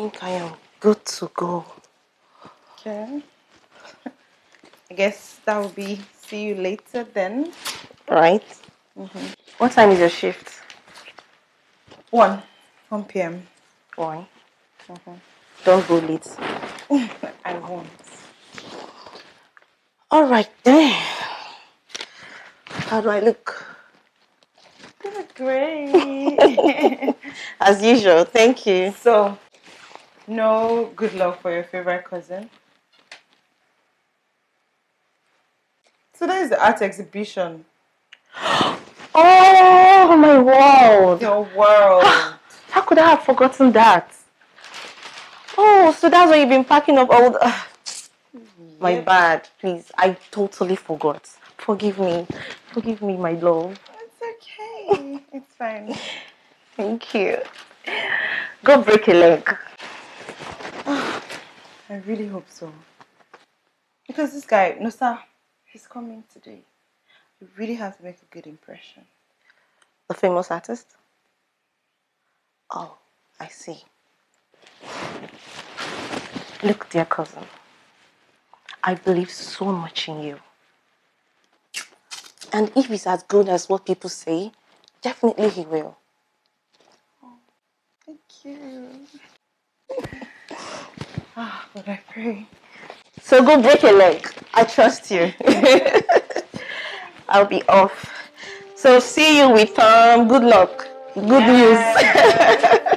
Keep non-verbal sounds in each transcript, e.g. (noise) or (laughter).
think I am good to go. Okay. I guess that will be see you later then. Right? Mm-hmm. What time is your shift? 1. 1 p.m. Why? Mm-hmm. Don't go late. (laughs) I won't. All right then. How do I look? You look great. (laughs) As usual, thank you. So, no good luck for your favorite cousin. So that is the art exhibition. (gasps) Oh my world! Your world. (gasps) How could I have forgotten that? Oh, so that's why you've been packing up all the... (sighs) My yep. bad, please. I totally forgot. Forgive me. Forgive me, my love. It's okay. (laughs) it's fine. Thank you. Go break a leg. I really hope so. Because this guy, Nosa, he's coming today. You really have to make a good impression. The famous artist? Oh, I see. Look, dear cousin, I believe so much in you. And if he's as good as what people say, definitely he will. Oh, thank you. (laughs) ah, but I pray. So go break a leg. I trust you. (laughs) I'll be off. So see you with um good luck. Good yeah. news. (laughs)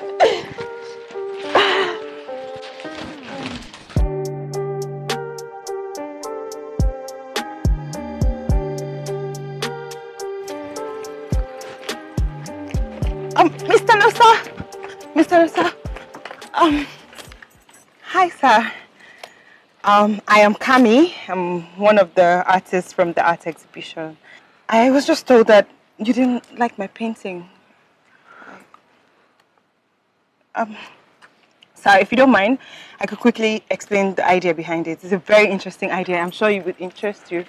Um, I am Kami. I'm one of the artists from the art exhibition. I was just told that you didn't like my painting. Um, sir, if you don't mind, I could quickly explain the idea behind it. It's a very interesting idea. I'm sure it would interest you.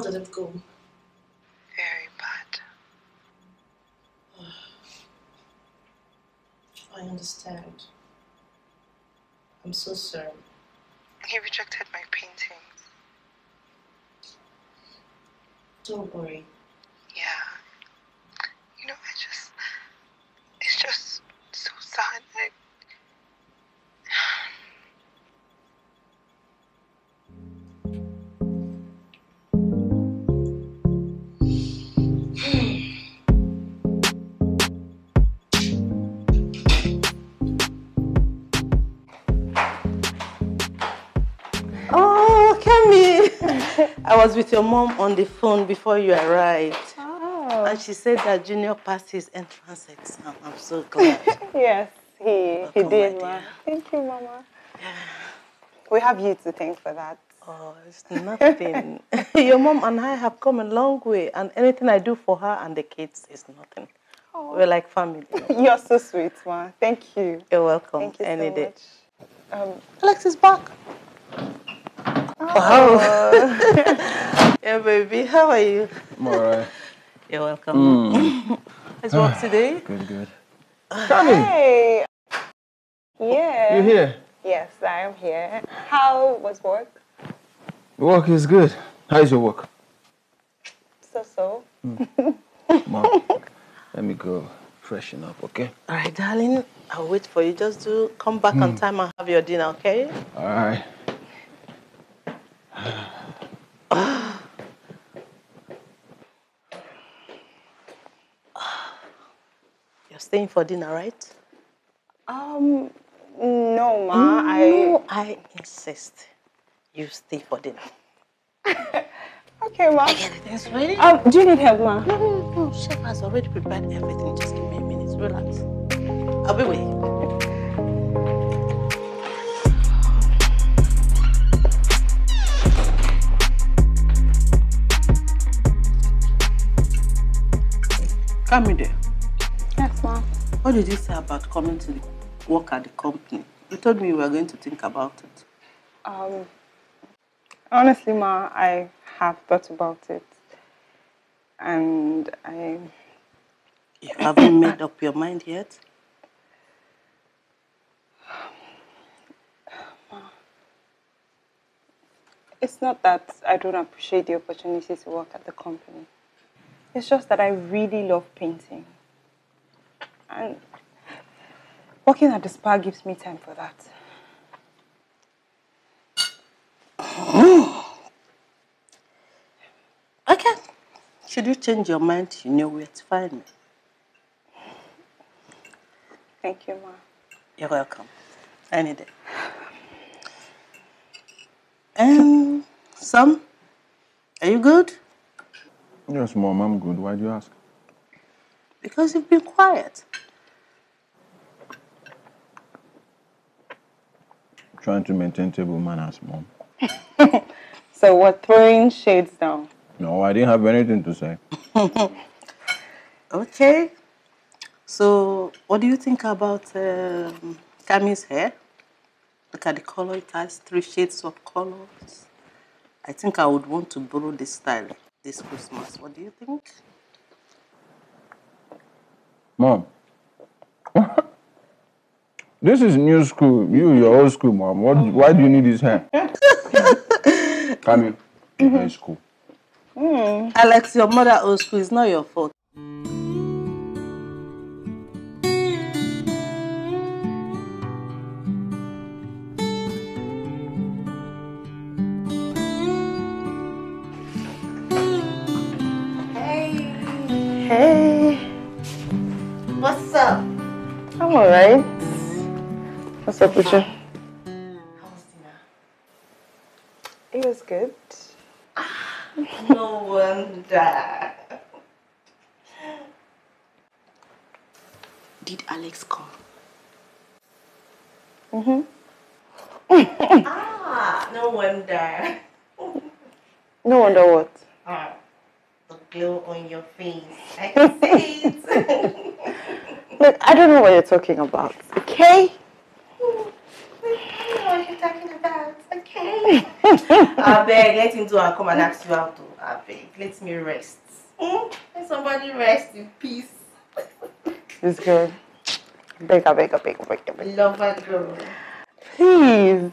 Did it go? Very bad. (sighs) I understand. I'm so sorry. He rejected my paintings. Don't worry. I was with your mom on the phone before you arrived. Oh. And she said that Junior passed his entrance exam. I'm so glad. (laughs) yes, he, he did, ma. Thank you, Mama. We have you to thank for that. Oh, it's nothing. (laughs) your mom and I have come a long way, and anything I do for her and the kids is nothing. Oh. We're like family. (laughs) You're so sweet, ma. Thank you. You're welcome. Thank you Any so day. much. Um, Alex is back. Oh. (laughs) yeah, baby. How are you? I'm alright. You're welcome. Mm. How's work today? Good, good. Hey. Yeah. You here? Yes, I am here. How was work? Work is good. How's your work? So so. Mom, let me go freshen up, okay? All right, darling. I'll wait for you. Just do come back on time and have your dinner, okay? All right. You're staying for dinner, right? Um, no, ma. I. No, I insist. You stay for dinner. (laughs) Okay, ma. Everything's ready. Um, do you need help, ma? No, no, no. Chef has already prepared everything. Just give me a minute. Relax. I'll be with you. Come in there. Yes, ma. What did you say about coming to the work at the company? You told me you were going to think about it. Um, honestly, ma, I have thought about it, and I. You haven't made up your mind yet? Ma. It's not that I don't appreciate the opportunity to work at the company. It's just that I really love painting. And working at the spa gives me time for that. (gasps) Okay. Should you change your mind, you know where to find me. Thank you, ma. You're welcome. Any day. Um, Sam, are you good? Yes, Mom, I'm good. Why do you ask? Because you've been quiet. Trying to maintain table manners, Mom. (laughs) So we're throwing shades down. No, I didn't have anything to say. (laughs) Okay. So, what do you think about um, Kami's hair? Look at the color. It has three shades of colors. I think I would want to borrow this style this Christmas. What do you think? Mom. (laughs) this is new school. You, your old school, Mom. What, why do you need this hair? (laughs) Come in. Your hair is mm-hmm. cool. Alex, your mother old school is not your fault. What's up with dinner? It was good. (laughs) No wonder. Did Alex come? Mm-hmm. Ah, no wonder. No wonder what. Ah, the glow on your face. I can see it. (laughs) Look, I don't know what you're talking about. Okay? I know what you're talking about. Okay. (laughs) I beg, let him do and come and ask you out. to. I beg, let me rest. Hmm? Let somebody rest in peace. This girl. Beg, I beg, I beg, I beg, I beg. Love that girl. Please.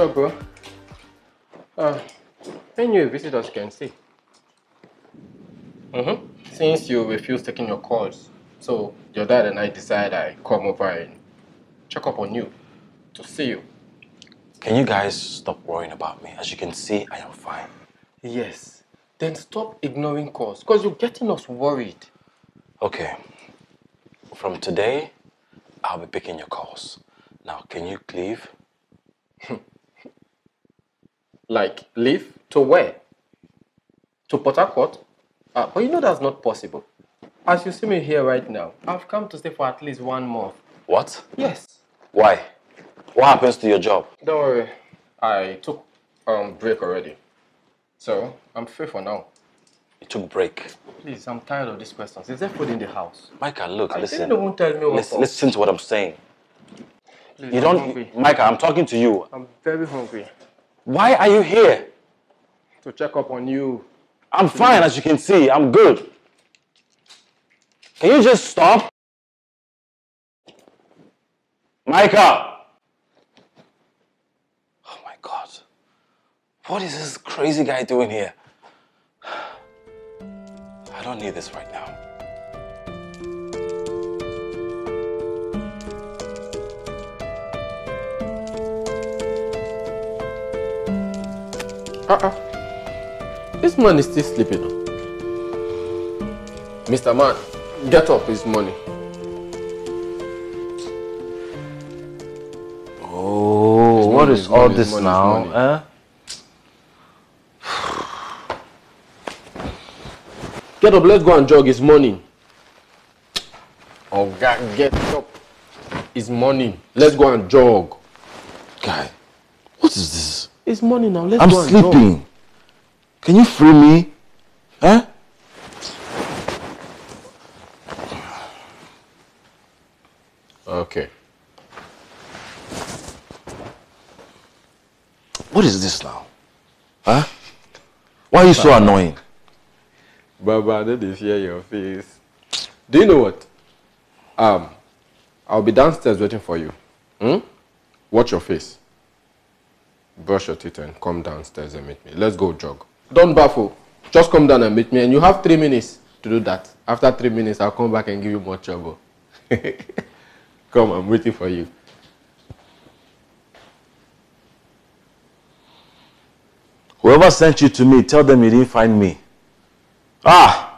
Up, bro? Uh, I knew visitors can see. Mm-hmm. Since you refuse taking your calls, so your dad and I decided I come over and check up on you to see you. Can you guys stop worrying about me? As you can see, I am fine. Yes. Then stop ignoring calls, because you're getting us worried. Okay. From today, I'll be picking your calls. Now, can you leave? (laughs) Like, leave to where? To Port Harcourt? Uh, but you know that's not possible. As you see me here right now, I've come to stay for at least one month. What? Yes. Why? What happens to your job? Don't worry. I took um break already. So, I'm free for now. You took break. Please, I'm tired of these questions. Is there food in the house? Micah, look, I listen. didn't tell me Listen, listen to what I'm saying. Please, You I'm don't, hungry. Micah, I'm talking to you. I'm very hungry. Why are you here? To check up on you. I'm fine, as you can see. I'm good. Can you just stop? Micah! Oh my God. What is this crazy guy doing here? (sighs) I don't need this right now. Uh-uh. This man is still sleeping. Mr. Man, get up, it's money. Oh, what is all this money, now? eh? Get up, let's go and jog, it's morning. Oh, God, get up. It's morning. Let's go and jog. Guy, what is this? It's morning now, let's I'm go and jog. sleeping. Can you free me? Huh? Okay. What is this now? Huh? Why are you so annoying? Baba, I didn't fear your face. Do you know what? Um, I'll be downstairs waiting for you. Hmm? Watch your face. Brush your teeth and come downstairs and meet me. Let's go jog. Don't baffle. Just come down and meet me, and you have three minutes to do that. After three minutes, I'll come back and give you more trouble. (laughs) come, I'm waiting for you. Whoever sent you to me, tell them you didn't find me. Ah!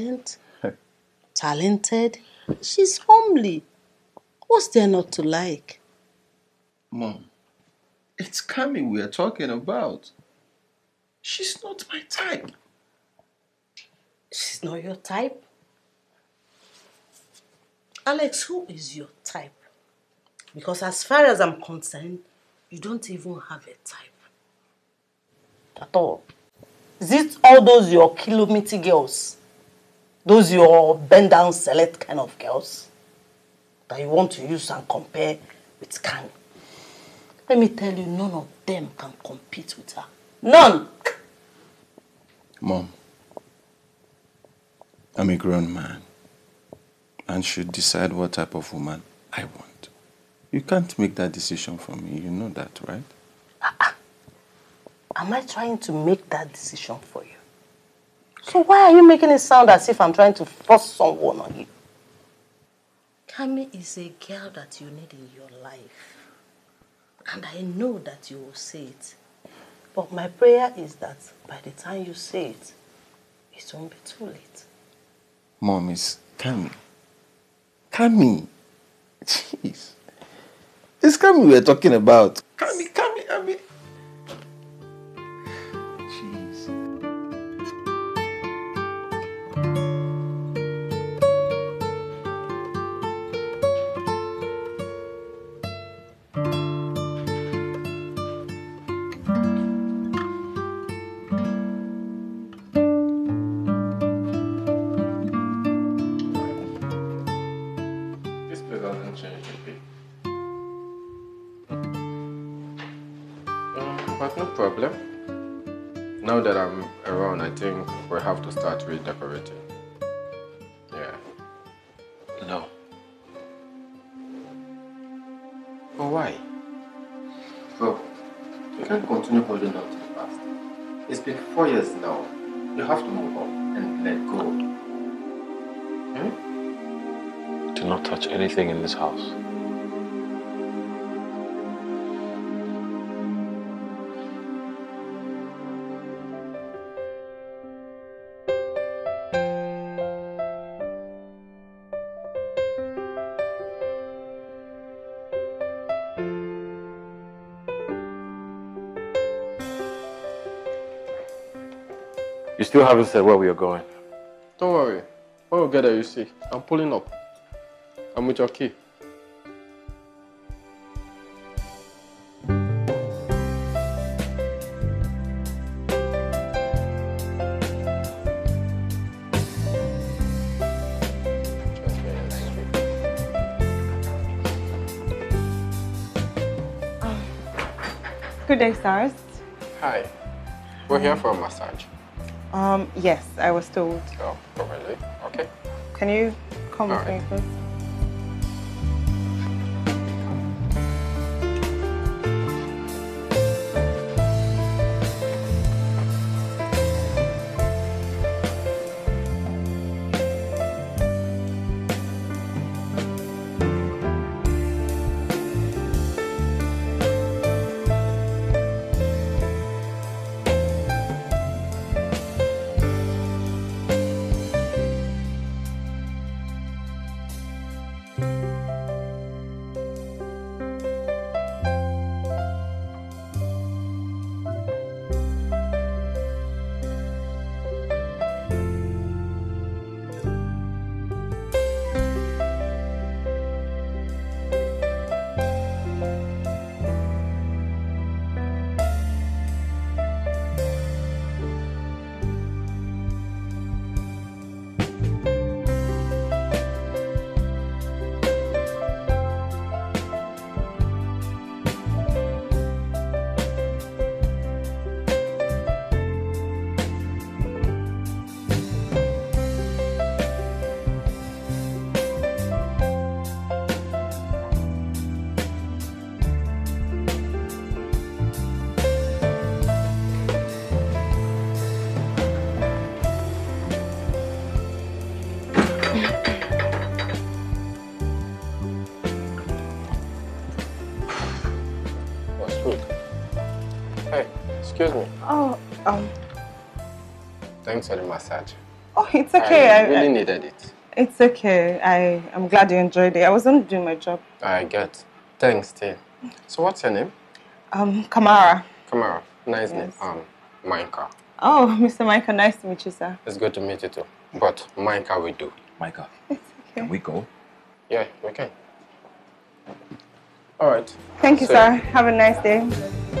Intelligent, talented. She's homely. What's there not to like? Mom, it's Kami we are talking about. She's not my type. She's not your type. Alex, who is your type? Because as far as I'm concerned, you don't even have a type. At all. Is it all those your kilometer girls? Those your bend down select kind of girls? That you want to use and compare with Kami? Let me tell you, none of them can compete with her. None! Mom, I'm a grown man and should decide what type of woman I want. You can't make that decision for me. You know that, right? Ah, ah. Am I trying to make that decision for you? So why are you making it sound as if I'm trying to force someone on you? Kami is a girl that you need in your life. And I know that you will say it. But my prayer is that by the time you say it, it won't be too late. Mom, it's Kami. Kami. Jeez. It's Kami we're talking about. Kami, Kami, I mean. Have to start redecorating. Yeah. No. But why? Bro, you can't continue holding on to the past. It's been four years now. You have to move on and let go. Hmm? Do not touch anything in this house. Still haven't said where we are going. Don't worry. When we get there, you see. I'm pulling up. I'm with your key. Good day, stars. Hi. We're here for a massage. Um, yes, I was told. Oh, really? Okay. Can you come with All me, please? Excuse me. Oh, um, Thanks for the massage. oh, it's okay. I I, really I- needed it. it's okay. I, I'm glad you enjoyed it. I wasn't doing my job. I get. Thanks, T. So what's your name? Um, Kamara. Kamara. Nice name. Um, Micah. Oh, (laughs) Mr. Michael, nice to meet you, sir. It's good to meet you too. But Micah we do. Micah, (laughs) okay. can we go? Yeah, we can. All right. Thank you, So- sir. Have a nice day.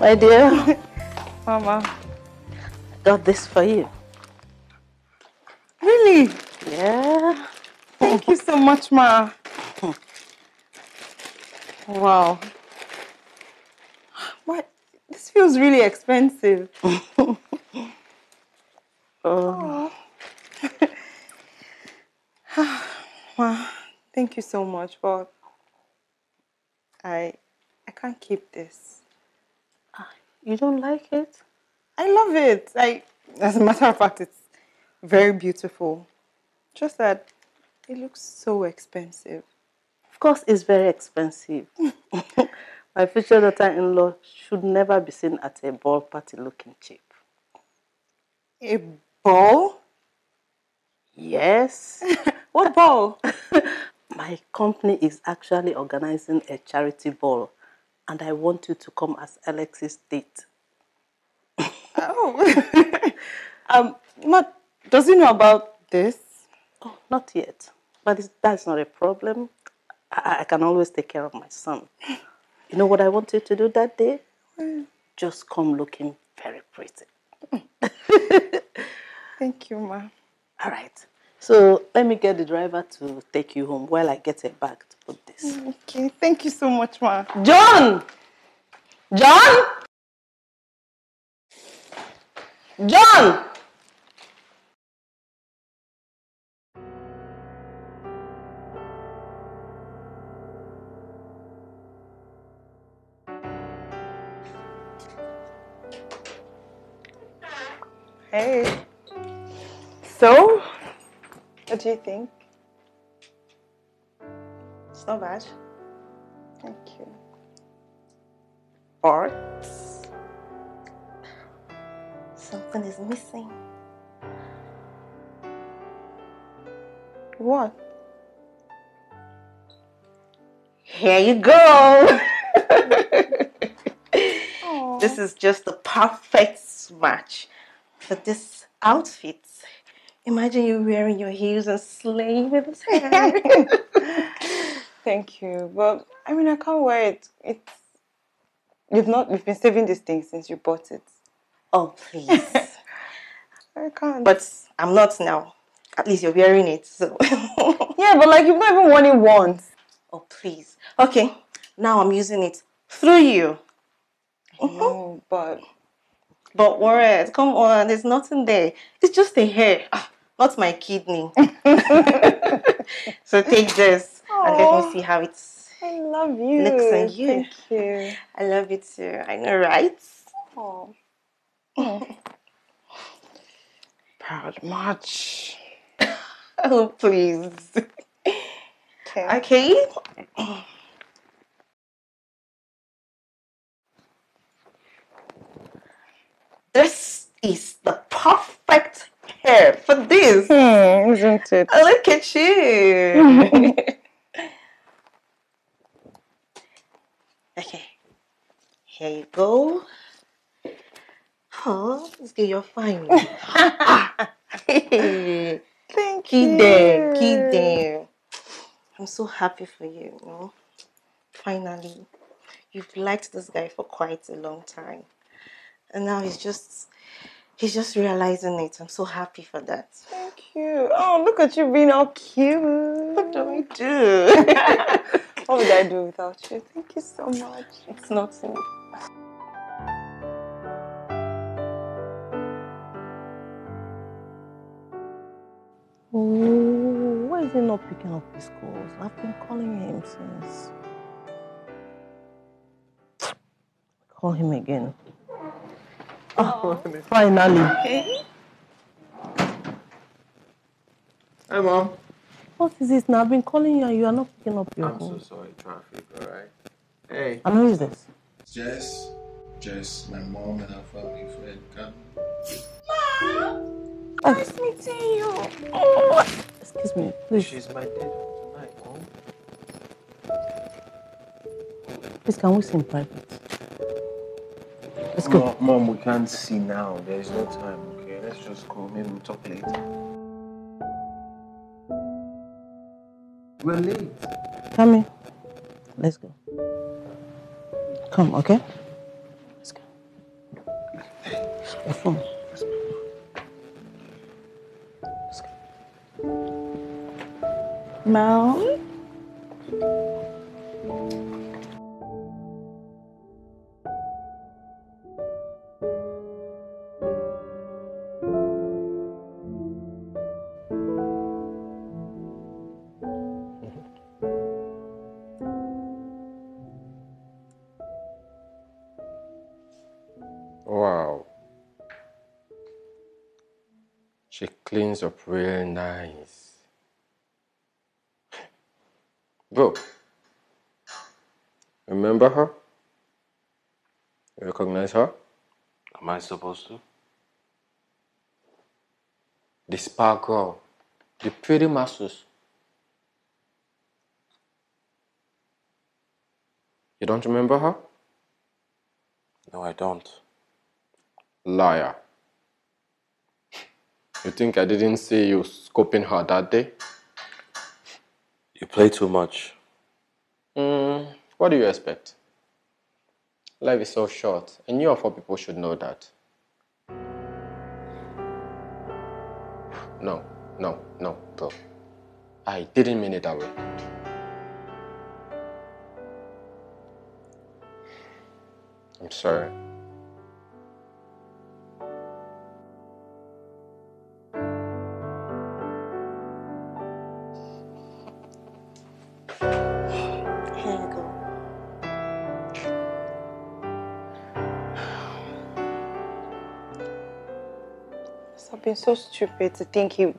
My dear, (laughs) Mama. I got this for you. Really? Yeah. Thank you so much, Ma. Wow. What? This feels really expensive. (laughs) Oh, (laughs) Ma, thank you so much, but I I can't keep this. You don't like it? I love it. I as a matter of fact, it's very beautiful. Just that it looks so expensive. Of course, it's very expensive. (laughs) My future daughter-in-law should never be seen at a ball party looking cheap. A ball? Yes. (laughs) What ball? (laughs) My company is actually organizing a charity ball, and I want you to come as Alex's date. oh. (laughs) um, Ma, does he know about this? Oh, not yet. But it's, that's not a problem. I, I can always take care of my son. You know what I want you to do that day? Just come looking very pretty. (laughs) Thank you, Ma. All right. So let me get the driver to take you home while I get a bag to put this. Okay, thank you so much, ma. John! John! John! Hey. So, what do you think? It's not bad. Thank you. But something is missing. What? Here you go. (laughs) this is just the perfect match for this outfit. Imagine you wearing your heels and slaying with this (laughs) hair. (laughs) Thank you. But I mean, I can't wear it. It's you've not. You've been saving this thing since you bought it. oh, please. (laughs) I can't. But I'm not now. At least you're wearing it. So, yeah, but like you've not even worn it once. oh, please. Okay, now I'm using it through you. No, but But what? Come on, there's nothing there. It's just a hair, Ah, not my kidney. (laughs) so take this and let me see how it's. I love you. Looks like you. Thank you. I love you too. I know, right? Oh. (coughs) Proud much. (coughs) Oh, please. Okay. Okay. (coughs) This is the perfect hair for this. Hmm, isn't it? Look at you. (laughs) okay. Here you go. Oh, let's get your fine. (laughs) Thank Kid you. there, kid there. I'm so happy for you, you know. Finally, you've liked this guy for quite a long time. And now he's just he's just realizing it. I'm so happy for that. Thank you. Oh, look at you being all cute. What do we do? (laughs) What would I do without you? Thank you so much. it's nothing. Oh, why is he not picking up his calls? I've been calling him since. Call him again. Oh, (laughs) finally. Hi, mom. What is this now? I've been calling you and you are not picking up your I'm so sorry, traffic. All right. Hey. And who is this? Jess. Jess, my mom and her family friend. Come. Nice meeting you. Oh, excuse me, please. She's my date tonight, mom. Please, can we see in private? Let's go. Mom, mom, we can't see now. There's no time, okay? Let's just go. Maybe we'll talk later. We're late. Come in. Let's go. Come, okay? Let's go. Your phone. Let's go. Mom? Up real nice. Bro, remember her? Recognize her? Am I supposed to? The spa girl, the pretty masses. You don't remember her? No, I don't. Liar. You think I didn't see you scoping her that day? You play too much. Mm, what do you expect? Life is so short, and you of all people should know that. No, no, no, bro. I didn't mean it that way. I'm sorry. Been so stupid to think he would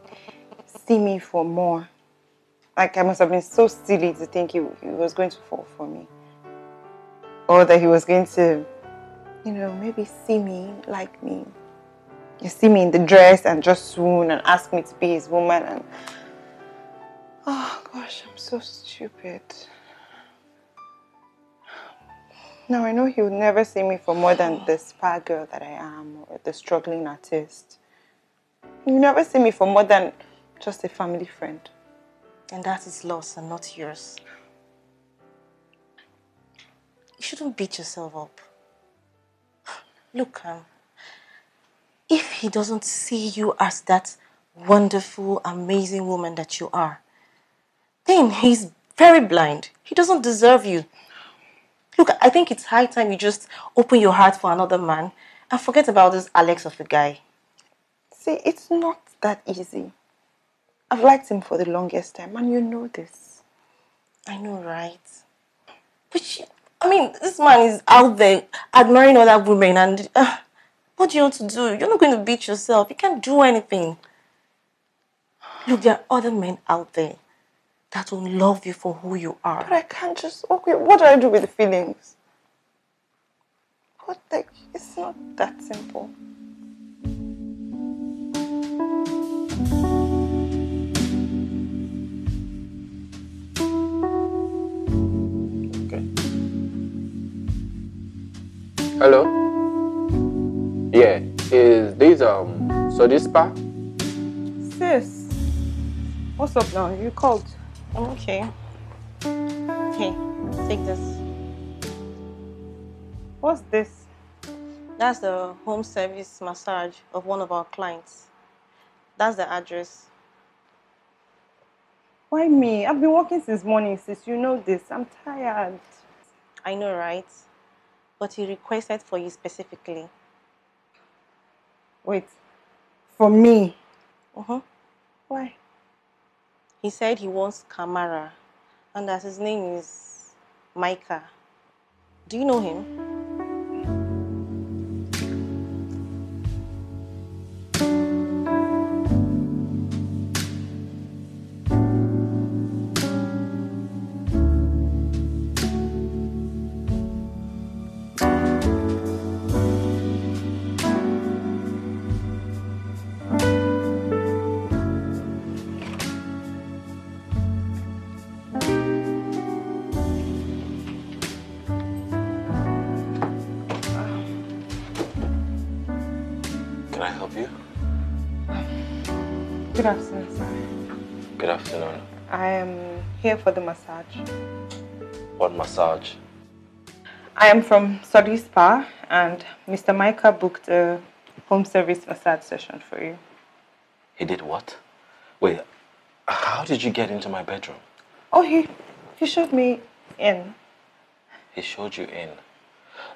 see me for more. Like I must have been so silly to think he, he was going to fall for me. Or that he was going to, you know, maybe see me, like me. You see me in the dress and just swoon and ask me to be his woman and oh gosh, I'm so stupid. Now I know he would never see me for more than the spa girl that I am or the struggling artist. You never see me for more than just a family friend. And that is loss and not yours. You shouldn't beat yourself up. Look, um, if he doesn't see you as that wonderful, amazing woman that you are, then he's very blind. He doesn't deserve you. Look, I think it's high time you just open your heart for another man and forget about this Alex of a guy. See, it's not that easy. I've liked him for the longest time, and you know this. I know, right? But you, I mean, this man is out there admiring other women, and uh, what do you want to do? You're not going to beat yourself. You can't do anything. Look, there are other men out there that will love you for who you are. But I can't just. Okay, what do I do with the feelings? What the? It's not that simple. Okay. Hello? Yeah, is this um so this spa? Sis, what's up now? You called. I'm okay. Hey, take this. What's this? That's the home service massage of one of our clients. That's the address. Why me? I've been working since morning, sis. You know this. I'm tired. I know, right? But he requested for you specifically. Wait. For me? Uh-huh. Why? He said he wants Kamara, and that his name is Micah. Do you know him? Here for the massage. What massage? I am from Study Spa, and Mr. Micah booked a home service massage session for you. He did what? Wait, how did you get into my bedroom? Oh, he he showed me in. He showed you in.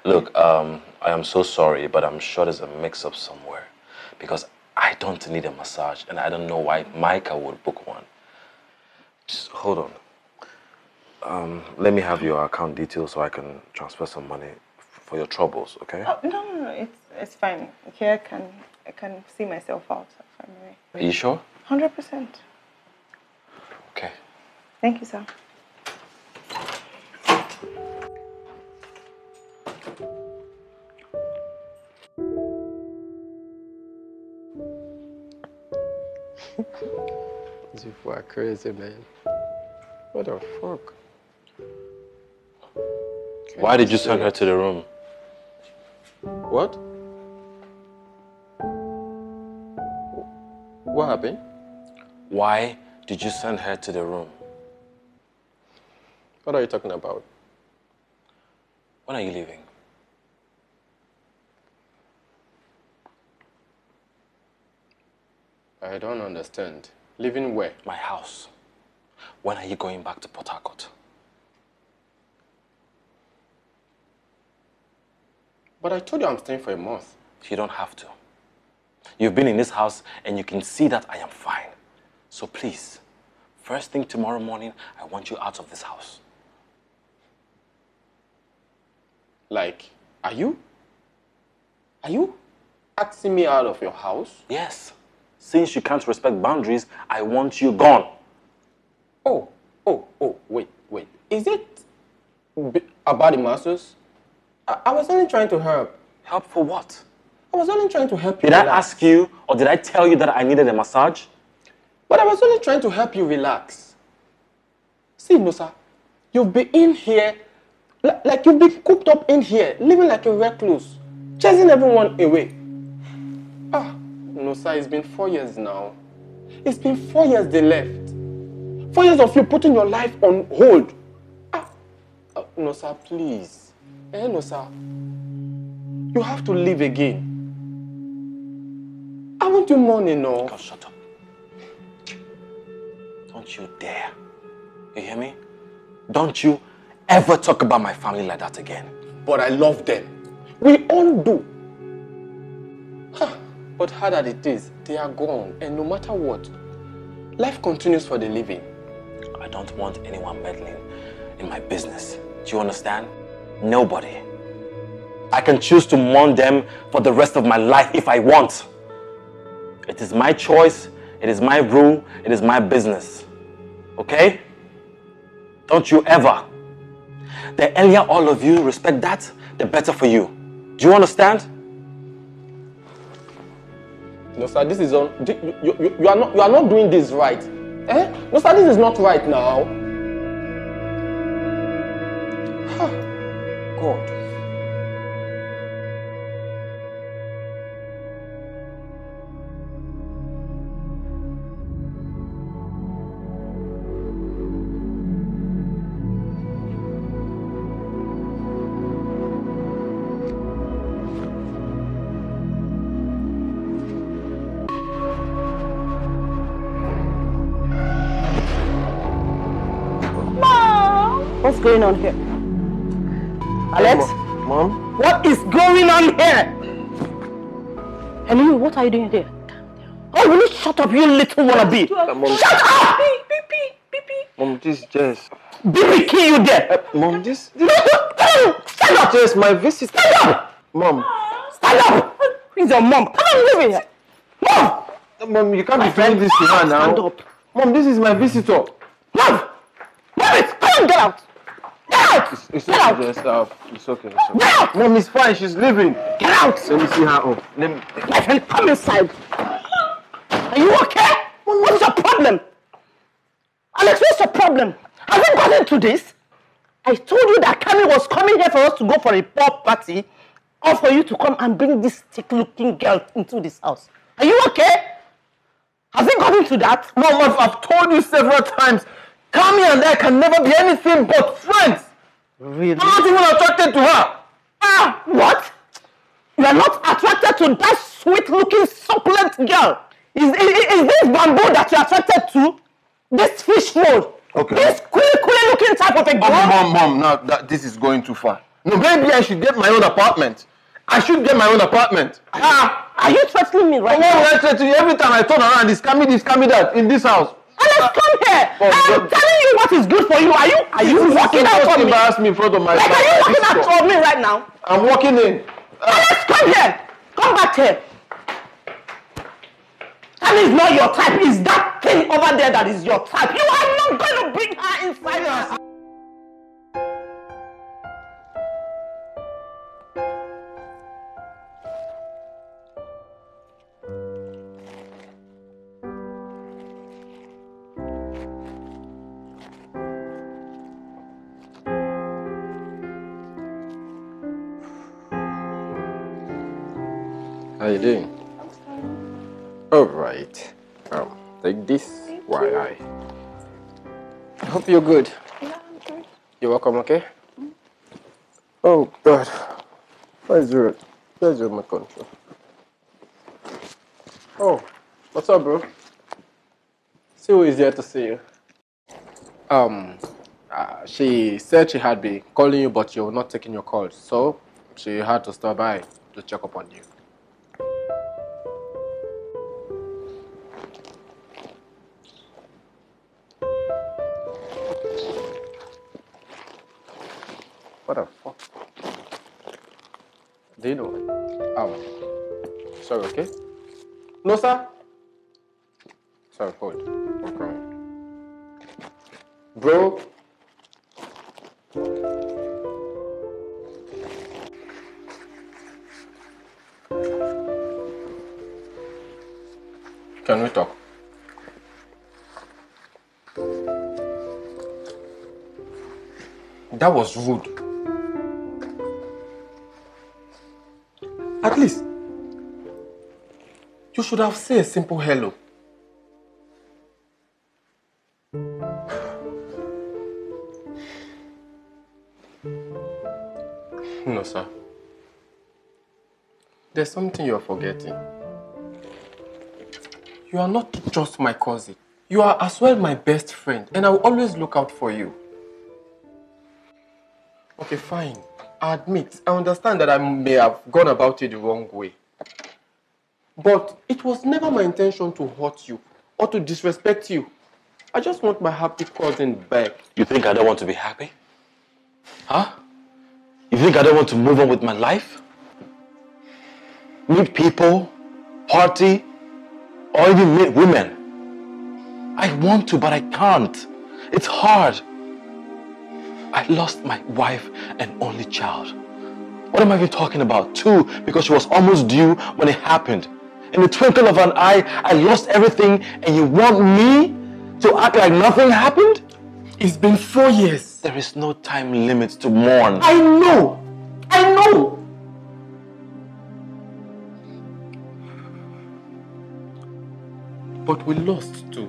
Look, um, I am so sorry, but I'm sure there's a mix-up somewhere. Because I don't need a massage, and I don't know why Micah would book one. Just hold on. Um, let me have your account details so I can transfer some money for your troubles, okay? Oh, no, no, no, it's it's fine. Okay, I can I can see myself out. Family. Are you sure? Hundred percent. Okay. Thank you, sir. (laughs) These people are crazy, man. What the fuck? Why did you send her to the room? What? What happened? Why did you send her to the room? What are you talking about? When are you leaving? I don't understand. Leaving where? My house. When are you going back to Port Harcourt? But I told you I'm staying for a month. You don't have to. You've been in this house and you can see that I am fine. So please, first thing tomorrow morning, I want you out of this house. Like, are you? Are you asking me out of your house? Yes. Since you can't respect boundaries, I want you gone. Oh, oh, oh, wait, wait. Is it about the masters? I, I was only trying to help. Help for what? I was only trying to help you. Did I ask you or did I tell you that I needed a massage? But I was only trying to help you relax. See, Nosa, you've been in here, li- like you've been cooped up in here, living like a recluse, chasing everyone away. Ah, Nosa, it's been four years now. It's been four years they left. Four years of you putting your life on hold. Ah, uh, Nosa, please. Eh, Nosa, you have to live again. I want you money enough. God, shut up. Don't you dare. You hear me? Don't you ever talk about my family like that again. but I love them. We all do. Huh. But hard as it is, they are gone, and no matter what, life continues for the living. I don't want anyone meddling in my business. Do you understand? Nobody. I can choose to mourn them for the rest of my life if I want. It is my choice, it is my rule, it is my business. Okay? Don't you ever. The earlier all of you respect that, the better for you. Do you understand? Nosa, this is on. You, you, you, are not, you are not doing this right. Eh? Nosa, this is not right now. God. What's going on here? What are you doing here? Oh, will you shut up, you little wannabe? Mom, Shut up! Mom, this is Jess. Baby, kill you there! Mom, this, No, Stand up! Jess, my visit. Stand up! Mom, Stand up! Who's your mom? Come on, leave here! Mom! Mom, you can't be doing this to her now. Stand up! Mom, this is my visitor. Mom! Mom, it! Come on, get out! Get out! It's Get out! okay, Jess. Uh, it's okay. It's okay. Get out! Mom, it's fine. She's leaving. Get out! Let me see her up. Let me. My friend, come inside. Are you okay? What's your problem? Alex, what's your problem? Have you gotten to this? I told you that Kami was coming here for us to go for a pop party, or for you to come and bring this thick-looking girl into this house. Are you okay? Have you gotten to that? Mom, I've, I've told you several times. Kami and I can never be anything but friends. Really? I'm not even attracted to her. Ah, what? You are not attracted to that sweet-looking, succulent girl. Is, is, is this bamboo that you're attracted to? This fish mold? Okay. This queer, looking type of a girl? Mom, mom, mom, now that this is going too far. No, maybe I should get my own apartment. I should get my own apartment. Ah, are you threatening me right Why now? would I threaten you every time I turn around? This, me this, me that in this house. Alex, come here. Oh, I'm God. telling you what is good for you. Are you are you walking out on me? embarrass me in front of my Like, are you walking out on me right now? I'm walking in. Alex, come here. Come back here. That is not your type. Is that thing over there that is your type? You are not going to bring her inside your house. Take this while I. I hope you're good. You're welcome. Okay. Oh God. Where's your Where's your remote control? Oh, what's up, bro? See who is here to see you. Um, uh, she said she had been calling you, but you were not taking your calls. So she had to stop by to check up on you. What the fuck? Do you know? Um, sorry, okay? Nosa. Sorry, hold. Wrong? Bro. Can we talk? That was rude. At least, you should have said a simple hello. Nosa. There's something you're forgetting. You are not just my cousin. You are as well my best friend, and I will always look out for you. Okay, fine. I admit, I understand that I may have gone about it the wrong way. But it was never my intention to hurt you or to disrespect you. I just want my happy cousin back. You think I don't want to be happy? Huh? You think I don't want to move on with my life? Meet people, party, or even meet women. I want to, but I can't. It's hard. I lost my wife and only child. What am I even talking about? Two, because she was almost due when it happened. In the twinkle of an eye, I lost everything, and you want me to act like nothing happened? It's been four years. There is no time limit to mourn. I know. I know. But we lost too.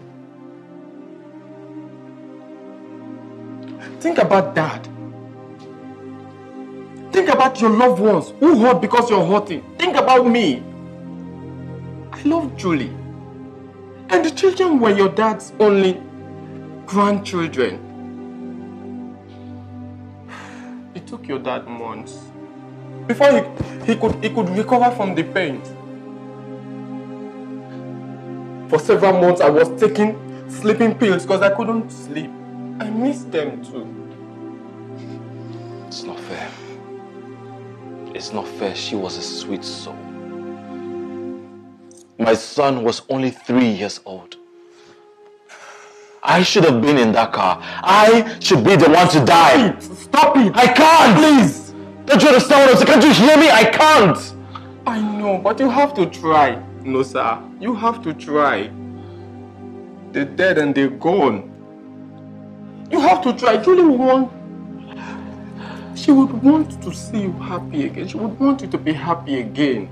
Think about dad. Think about your loved ones who hurt because you're hurting. Think about me. I love Julie. And the children were your dad's only grandchildren. It took your dad months before he, he, could, he could recover from the pain. For several months, I was taking sleeping pills because I couldn't sleep. I miss them too. It's not fair. It's not fair. She was a sweet soul. My son was only three years old. I should have been in that car. I should be the one to die. Stop it! I can't! Please! Don't you understand what I'm saying? Can't you hear me? I can't! I know, but you have to try. Nosa. You have to try. They're dead and they're gone. You have to try. Julie would want. She would want to see you happy again. She would want you to be happy again.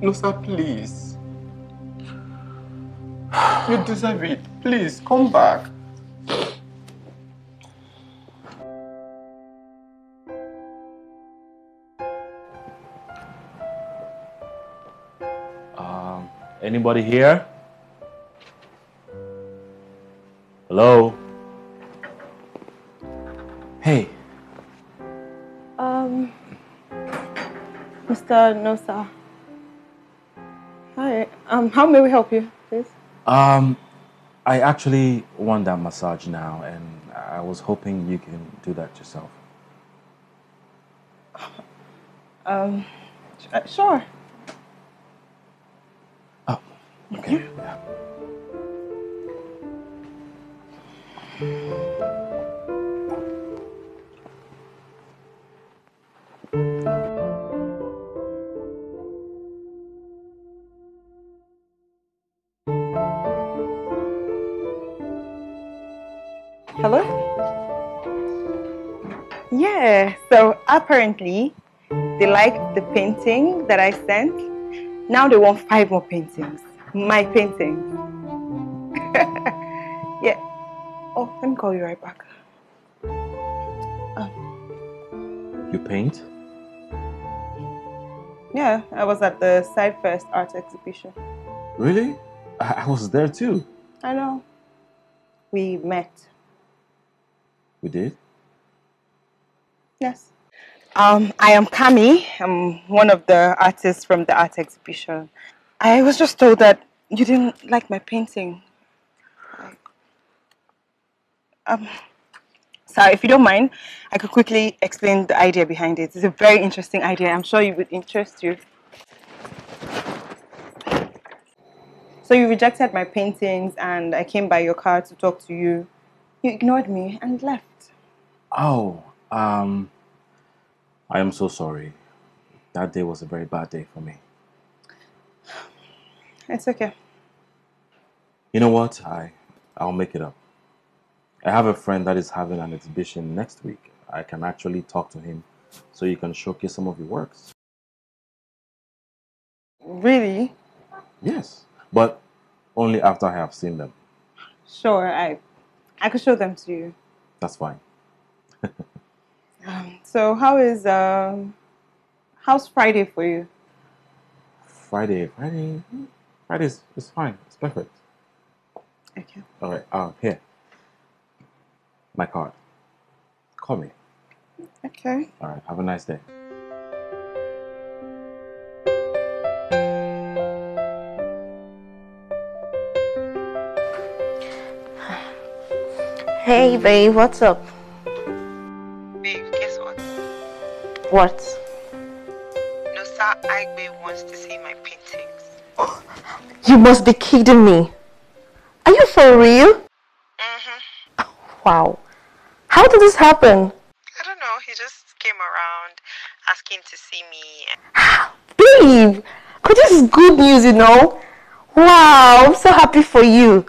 Nosa, please. You deserve it. Please, come back. Um, anybody here? Hello? Mr. Nosa. Hi. Um, how may we help you, please? um, I actually want that massage now, and I was hoping you can do that yourself. Um, uh, sure. So apparently they liked the painting that I sent. Now they want five more paintings. My paintings. (laughs) yeah. Oh, let me call you right back. Um. You paint? Yeah, I was at the Side First art exhibition. Really? I, I was there too. I know. We met. We did? Yes. Um, I am Kami. I'm one of the artists from the art exhibition. I was just told that you didn't like my painting. Um, sorry, if you don't mind, I could quickly explain the idea behind it. It's a very interesting idea. I'm sure it would interest you. So you rejected my paintings and I came by your car to talk to you. You ignored me and left. Oh, um, I am so sorry. That day was a very bad day for me. It's okay. You know what? I, I'll make it up. I have a friend that is having an exhibition next week. I can actually talk to him so you can showcase some of your works. Really? Yes, but only after I have seen them. Sure, I, I could show them to you. That's fine. (laughs) So how is um, how's Friday for you? Friday, Friday, Friday is, is fine. It's perfect. Okay. All right. Um, here, my card. Call me. Okay. All right. Have a nice day. Hey, babe, what's up? What? Nosa Aigbe wants to see my paintings. You must be kidding me. Are you for real? Mm-hmm. Wow. How did this happen? I don't know, he just came around asking to see me. Babe, but this is good news, you know. Wow, I'm so happy for you.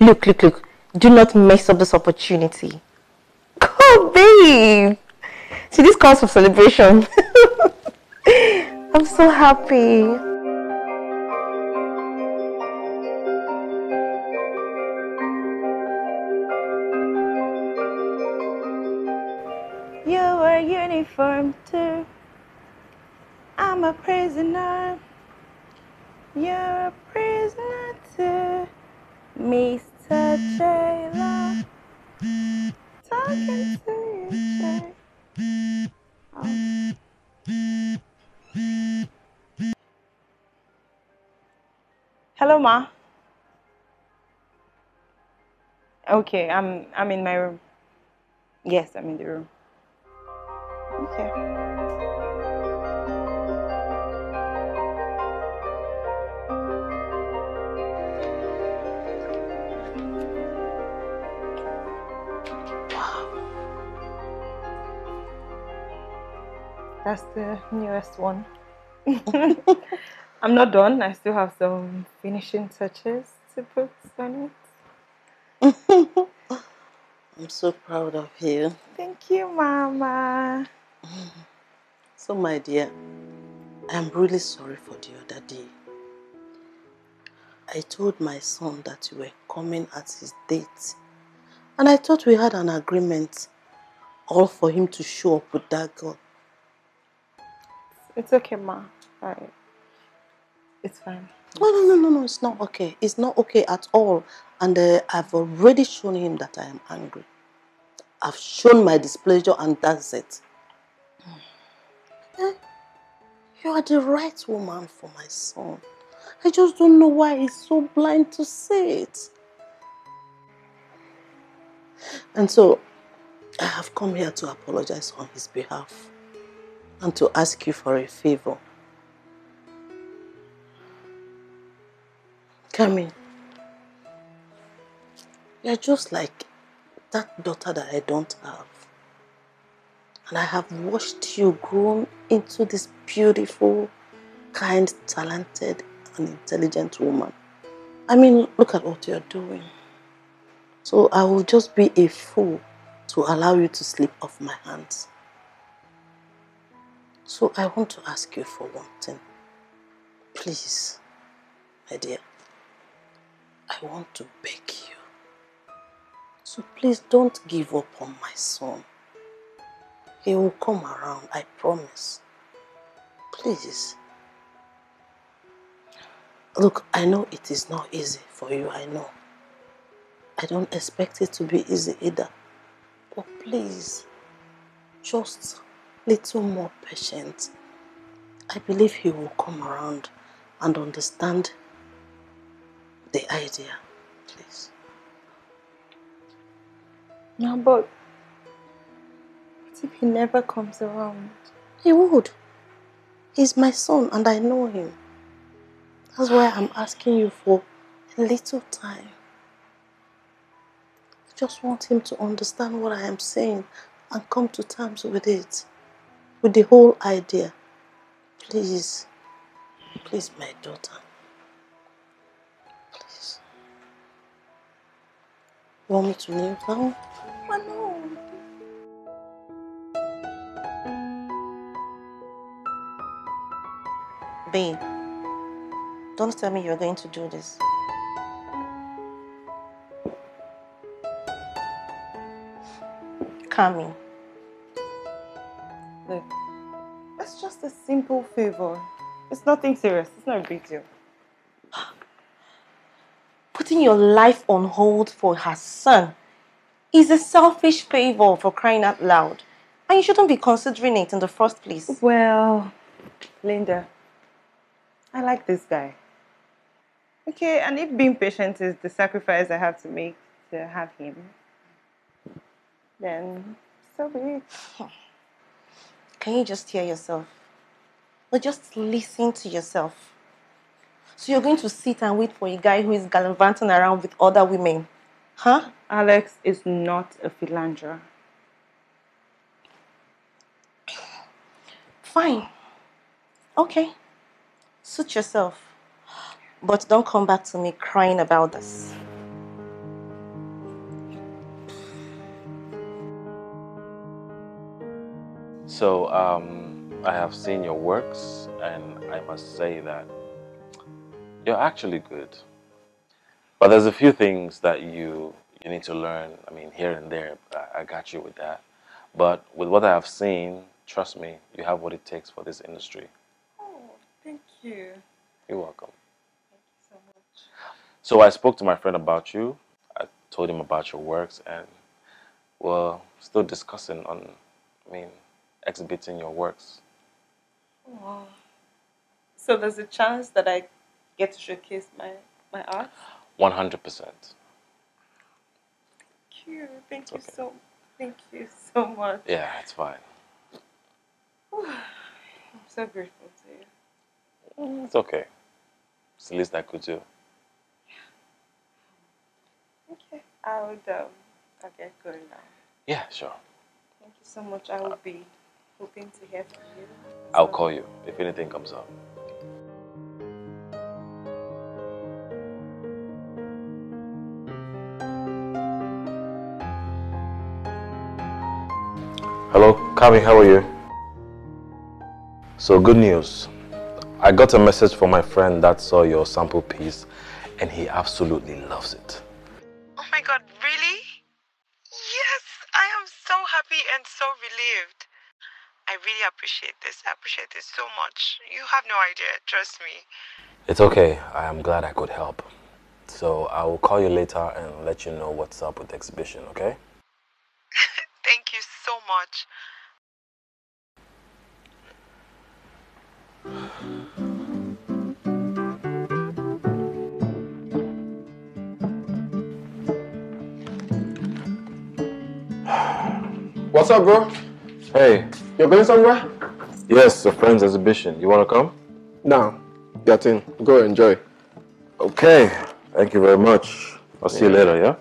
Look, look, look. Do not mess up this opportunity. Oh, babe. See, this calls for celebration. (laughs) I'm so happy. You were uniform too. I'm a prisoner. You're a prisoner too. Mr. Taylor. Talking to you, Jay. Hello, Ma. Okay, I'm I'm in my room. Yes, I'm in the room. Okay. That's the newest one. (laughs) I'm not done. I still have some finishing touches to put on it. (laughs) I'm so proud of you. Thank you, Mama. So, my dear, I'm really sorry for the other day. I told my son that you were coming at his date. And I thought we had an agreement all for him to show up with that girl. It's okay, Ma. It's fine. No, no, no, no, no, it's not okay. It's not okay at all. And uh, I've already shown him that I am angry. I've shown my displeasure and that's it. (sighs) Eh, You are the right woman for my son. I just don't know why he's so blind to see it. And so, I have come here to apologize on his behalf and to ask you for a favor. Come in. you're just like that daughter that I don't have. And I have watched you grow into this beautiful, kind, talented, and intelligent woman. I mean, look at what you're doing. So I will just be a fool to allow you to slip off my hands. So I want to ask you for one thing. Please, my dear, I want to beg you. So please don't give up on my son. He will come around, I promise. Please. Look, I know it is not easy for you, I know. I don't expect it to be easy either. But please, just little more patient. I believe he will come around and understand the idea. Please. No, but what if he never comes around? He would. He's my son and I know him. That's why I'm asking you for a little time. I just want him to understand what I am saying and come to terms with it. With the whole idea. Please. Please, my daughter. Please. You want me to kneel down? I know. Babe, don't tell me you're going to do this. Kami, Look, it's just a simple favor. It's nothing serious. It's not a big deal. (gasps) putting your life on hold for her son is a selfish favor for crying out loud. And you shouldn't be considering it in the first place. Well, Linda, I like this guy. Okay, and if being patient is the sacrifice I have to make to have him, then so be it. (sighs) (laughs) Can you just hear yourself? Or just listen to yourself? So you're going to sit and wait for a guy who is gallivanting around with other women? Huh? Alex is not a philanderer. Fine. Okay. Suit yourself. But don't come back to me crying about this. So, um, I have seen your works, and I must say that you're actually good. But there's a few things that you you need to learn. I mean, here and there, I, I got you with that. But with what I have seen, trust me, you have what it takes for this industry. Oh, thank you. You're welcome. Thank you so much. So I spoke to my friend about you. I told him about your works, and we're still discussing on, I mean, exhibiting your works. Wow. So there's a chance that I get to showcase my, my art? 100%. Thank you. Thank you so thank you so much. Yeah, it's fine. I'm so grateful to you. Mm, It's okay. It's the least I could do. Okay. I would um I'll get going now. Yeah, sure. Thank you so much. I will be hoping to hear from you. I'll call you if anything comes up. Hello, Kami, how are you? So, good news. I got a message from my friend that saw your sample piece and he absolutely loves it. Appreciate this so much. You have no idea, trust me. It's okay. I am glad I could help. So, I will call you later and let you know what's up with the exhibition, okay? (laughs) Thank you so much. What's up, bro? Hey, You're going somewhere? Yes, a friend's exhibition. You want to come? No. Get in. Go enjoy. Okay. Thank you very much. I'll see you later, yeah?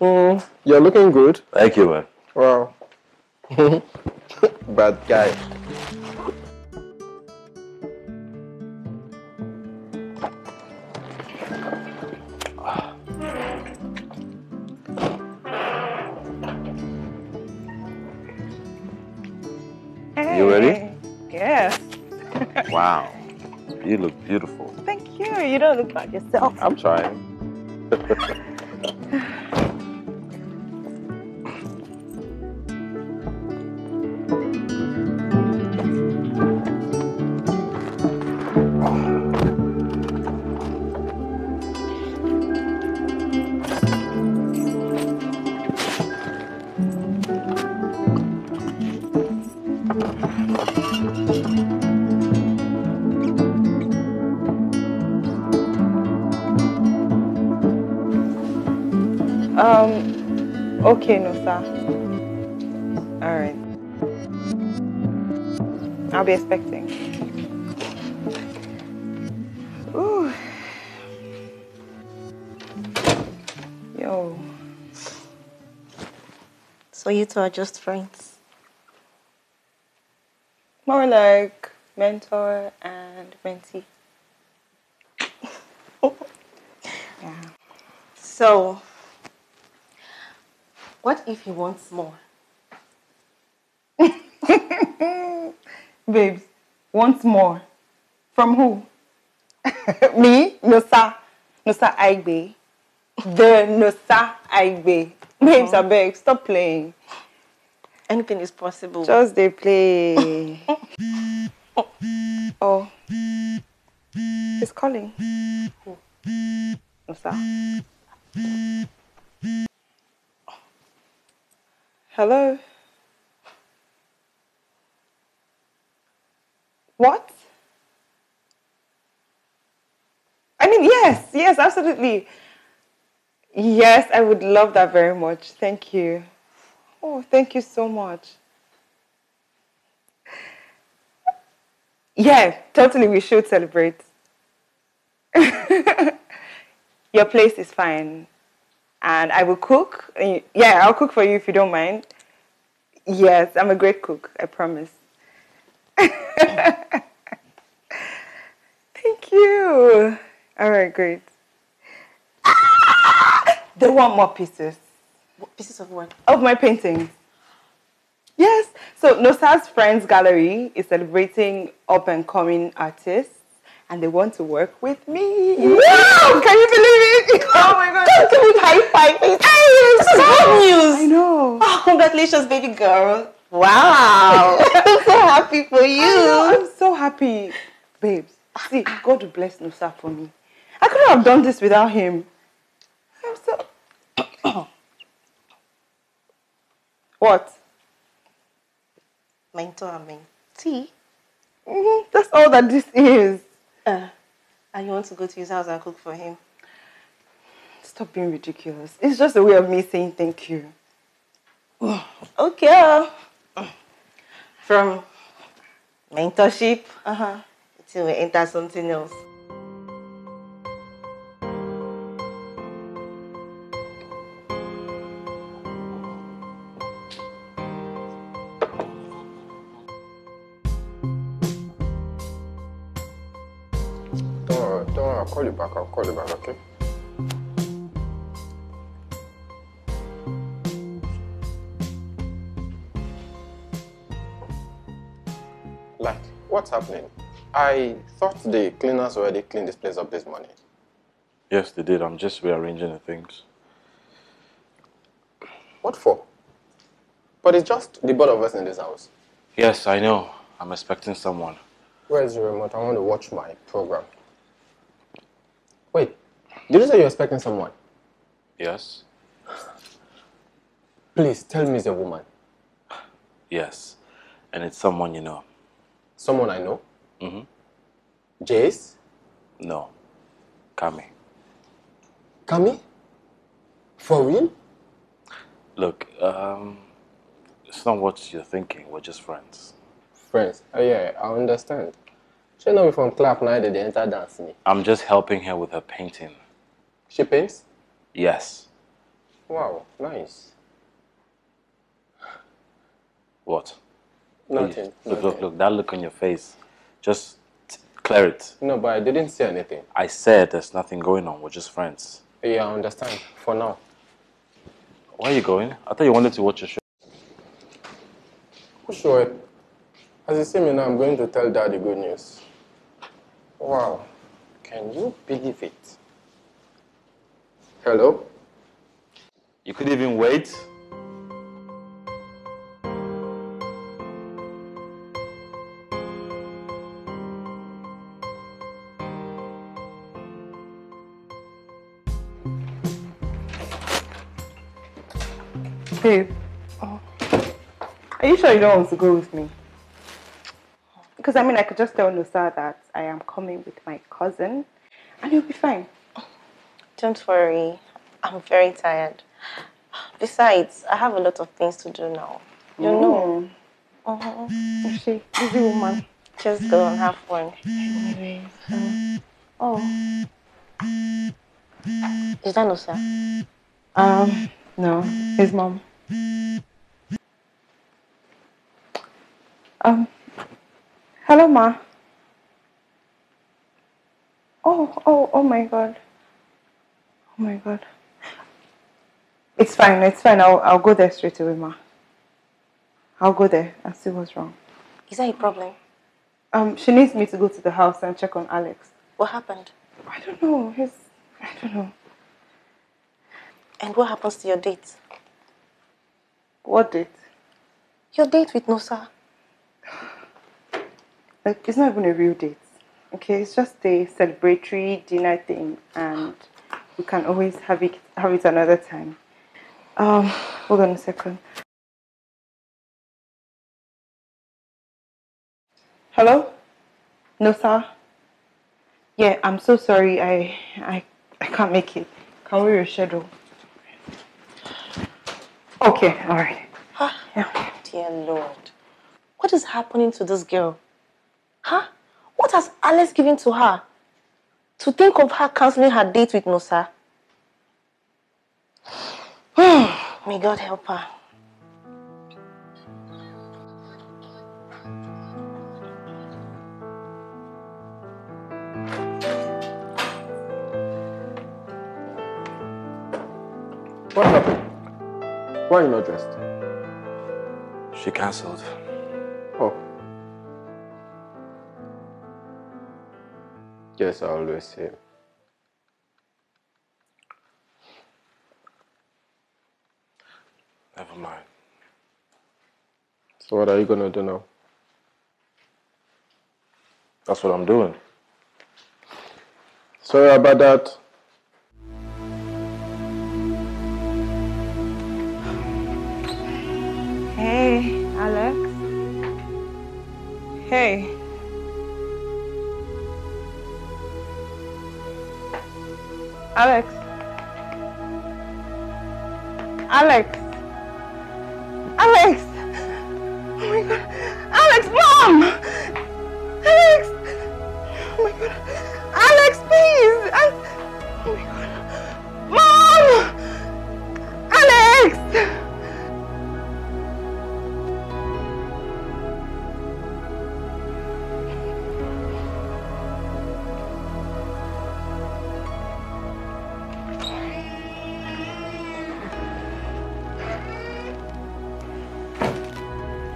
Mm, you're looking good. Thank you, man. Wow. (laughs) Bad guy. You look beautiful. Thank you. You don't look bad yourself. I'm trying. (laughs) you two are just friends. More like mentor and mentee. (laughs) yeah. So, what if he wants more? (laughs) Babes, once more. From who? (laughs) Me? Nosa. Nosa Aigbe. The Nosa Aigbe. Babes, oh. I beg, stop playing. Anything is possible. Just they play. (laughs) oh. He's calling. Who? Nosa. Hello? What? I mean, yes, yes, absolutely. Yes, I would love that very much. Thank you. Oh, thank you so much. Yeah, totally, we should celebrate. (laughs) Your place is fine. And I will cook. Yeah, I'll cook for you if you don't mind. Yes, I'm a great cook, I promise. (laughs) Thank you. All right, great. They want more pieces. What pieces of what? Of my paintings. Yes. So Nosa's Friends Gallery is celebrating up and coming artists and they want to work with me. Wow! Can you believe it? (laughs) Oh my god. Don't give me high five. Hey, this is good news. I know. Oh, congratulations, baby girl. Wow. (laughs) (laughs) I'm so happy for you. I am so happy. Babes, see, ah, ah. God bless Nosa for me. I couldn't have done this without him. I'm so... what? Mentor and mentee. Mm-hmm. That's all that this is. Uh, and you want to go to his house and cook for him? Stop being ridiculous. It's just a way of me saying thank you. (sighs) okay. From mentorship Uh-huh. we enter something else. Back. I'll call you back, okay? Like, what's happening? I thought the cleaners already cleaned this place up this morning. Yes, they did. I'm just rearranging the things. What for? But it's just the both of us in this house. Yes, I know. I'm expecting someone. Where's the remote? I want to watch my program. Wait, did you say you're expecting someone? Yes? Please tell me it's a woman. Yes. And it's someone you know. Someone I know? Mm-hmm. Jace? No. Kami. Kami? For real? Look, um, it's not what you're thinking. We're just friends. Friends? Oh yeah, I understand. She know me from clap now that they enter dance me. I'm just helping her with her painting. She paints? Yes. Wow, nice. What? Nothing. Look, nothing. look, look. That look on your face. Just clear it. No, but I didn't say anything. I said there's nothing going on. We're just friends. Yeah, I understand. For now. Where are you going? I thought you wanted to watch a show. Sure. As you see me now, I'm going to tell Dad the good news. Wow. Can you believe it? Hello? You could even wait. Babe. Oh. Are you sure you don't want to go with me? Because I mean, I could just tell Nosa that I am coming with my cousin and you'll be fine. Don't worry. I'm very tired. Besides, I have a lot of things to do now. You know. Oh. Is she busy woman? Just go and have fun. Anyways. Um, oh. Is that Nosa? Um, no, his mom. Um, hello, ma. Oh, oh, oh my God. Oh my God. It's fine, it's fine. I'll, I'll go there straight away, ma. I'll go there and see what's wrong. Is that a problem? Um, she needs me to go to the house and check on Alex. What happened? I don't know. He's, I don't know. And what happens to your date? What date? Your date with Nosa. Like, it's not even a real date. Okay, it's just a celebratory dinner thing, and we can always have it have it another time. Um, hold on a second. Hello? Nosa. Yeah, I'm so sorry. I I I can't make it. Can we reschedule? Okay, all right. Ah, yeah. Dear Lord. What is happening to this girl? Huh? What has Alice given to her? To think of her cancelling her date with Nosa? Hmm, may God help her. What's up? Why are you not dressed? She cancelled. Yes, I always say. Never mind. So what are you gonna do now? That's what I'm doing. Sorry about that. Hey, Alex. Hey. Alex. Alex. Alex. Oh my god. Alex, mom! Alex! Oh my god. Alex, please! Al-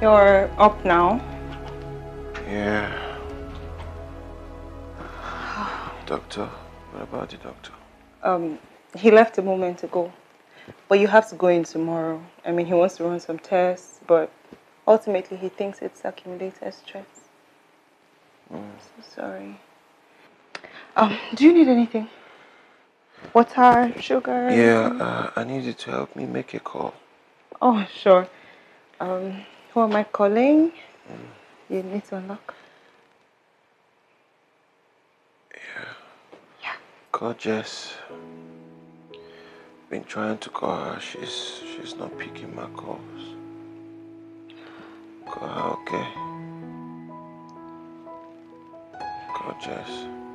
You're up now. Yeah. Doctor, what about the doctor? Um, he left a moment ago, but you have to go in tomorrow. I mean, he wants to run some tests, but ultimately he thinks it's accumulated stress. Mm. So sorry. Um, do you need anything? Water, sugar? Yeah, uh, I need you to help me make a call. Oh, sure. Um, who am I calling? You need to unlock. Yeah. Yeah. Call Jess. Been trying to call her. She's she's not picking my calls. Call her, okay? Call Jess.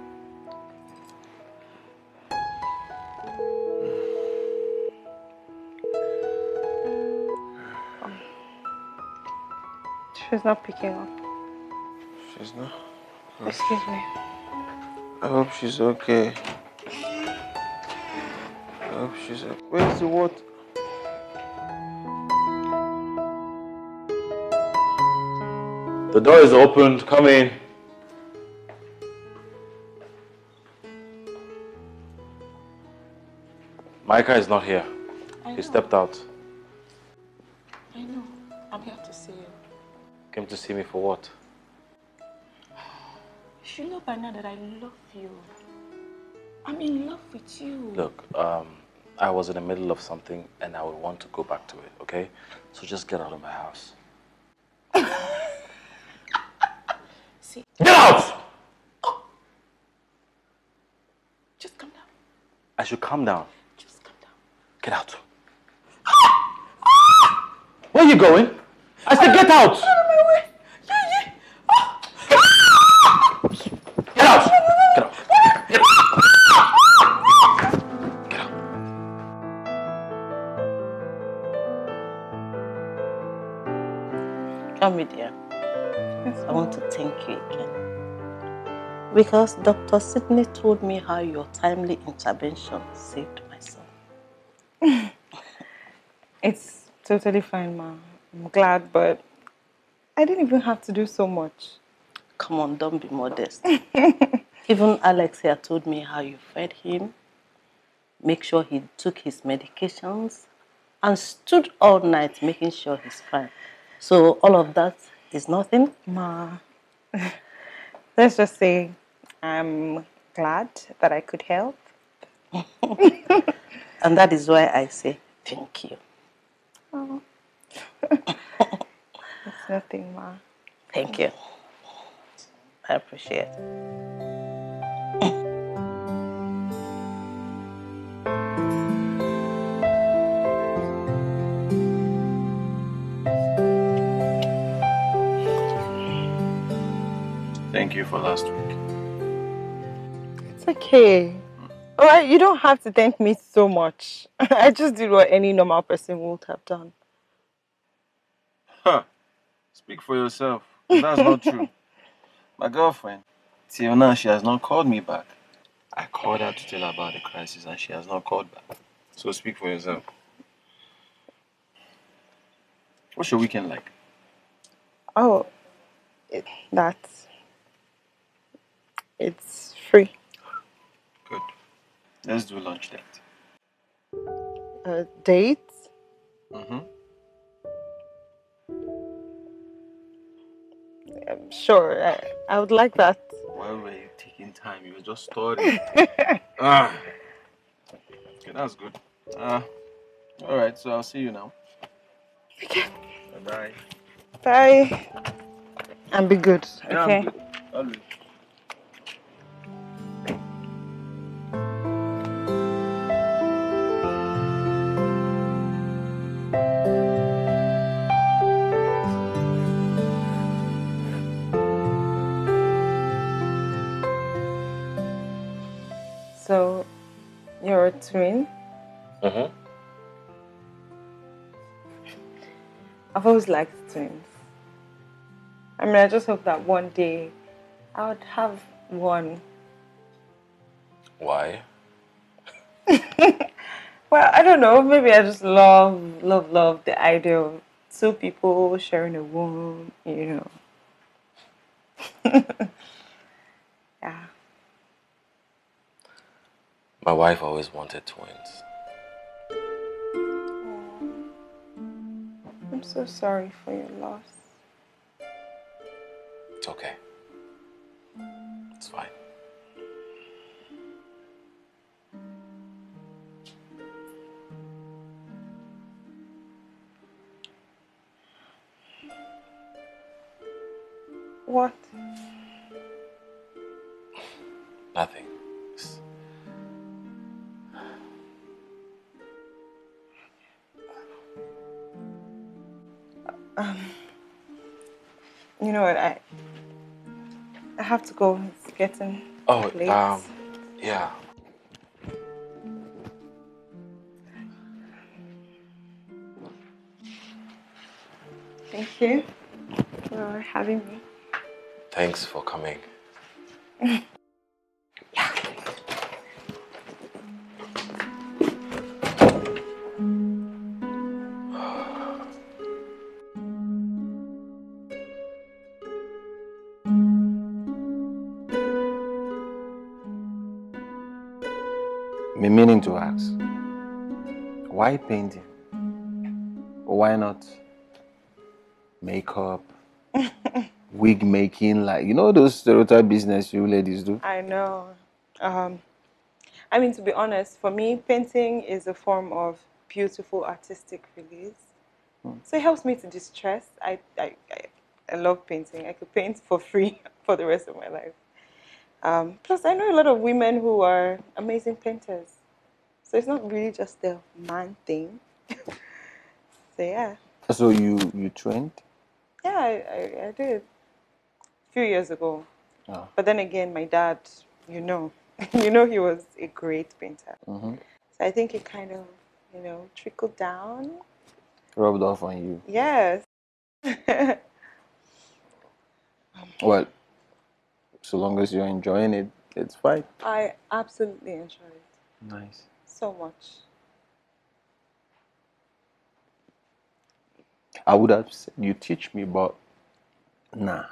She's not picking up. She's not. Excuse me. I hope she's okay. I hope she's okay. Where's the water? The door is opened. Come in. Micah is not here. He stepped out. Came to see me for what? You should know by now that I love you. I'm in love with you. Look, um, I was in the middle of something and I would want to go back to it, okay? So just get out of my house. (laughs) See, Get out! just come down. I should calm down. Just come down. Get out. Where are you going? I said get out. Because Dr. Sidney told me how your timely intervention saved my son. (laughs) It's totally fine, ma. I'm glad, but I didn't even have to do so much. Come on, don't be modest. (laughs) Even Alex here told me how you fed him, make sure he took his medications, and stood all night making sure he's fine. So all of that is nothing. Ma, (laughs) let's just say I'm glad that I could help. (laughs) And that is why I say thank you. Oh. (laughs) it's nothing, ma. Thank you. I appreciate it. Thank you for last week. It's okay. All right, you don't have to thank me so much. (laughs) I just did what any normal person would have done. Huh. Speak for yourself. That's not true. (laughs) My girlfriend, till now, she has not called me back. I called her to tell her about the crisis and she has not called back. So speak for yourself. What's your weekend like? Oh, it, that's it's free. Let's do lunch date. A date? Mm-hmm. Um, sure, I, I would like that. Why were you taking time? You were just studying. (laughs) ah. Okay, that's good. Uh, all right, so I'll see you now. Okay. Bye-bye. Bye. And be good, Yeah, okay? I'm good. Always. You're a? Mm-hmm. I've always liked twins. I mean, I just hope that one day I would have one. Why? (laughs) Well, I don't know. Maybe I just love, love, love the idea of two people sharing a womb, you know. (laughs) My wife always wanted twins. I'm so sorry for your loss. It's okay. It's fine. What? Nothing. You know what? I I have to go. It's getting Oh, late. um, yeah. Thank you for having me. Thanks for coming. (laughs) why painting? Why not makeup, (laughs) wig making, like you know those stereotype business you ladies do? I know. Um, I mean, to be honest, for me, painting is a form of beautiful artistic release. So it helps me to distress. I, I, I, I love painting. I could paint for free (laughs) for the rest of my life. Um, plus, I know a lot of women who are amazing painters. So it's not really just the man thing. (laughs) so yeah. So you you trained? Yeah, I, I, I did. A few years ago. Oh. But then again, my dad, you know, (laughs) you know, he was a great painter. Mm-hmm. So I think it kind of, you know, trickled down. Rubbed off on you. Yes. (laughs) Well, so long as you're enjoying it, it's fine. I absolutely enjoy it Nice. So much. I would have said you teach me, but nah,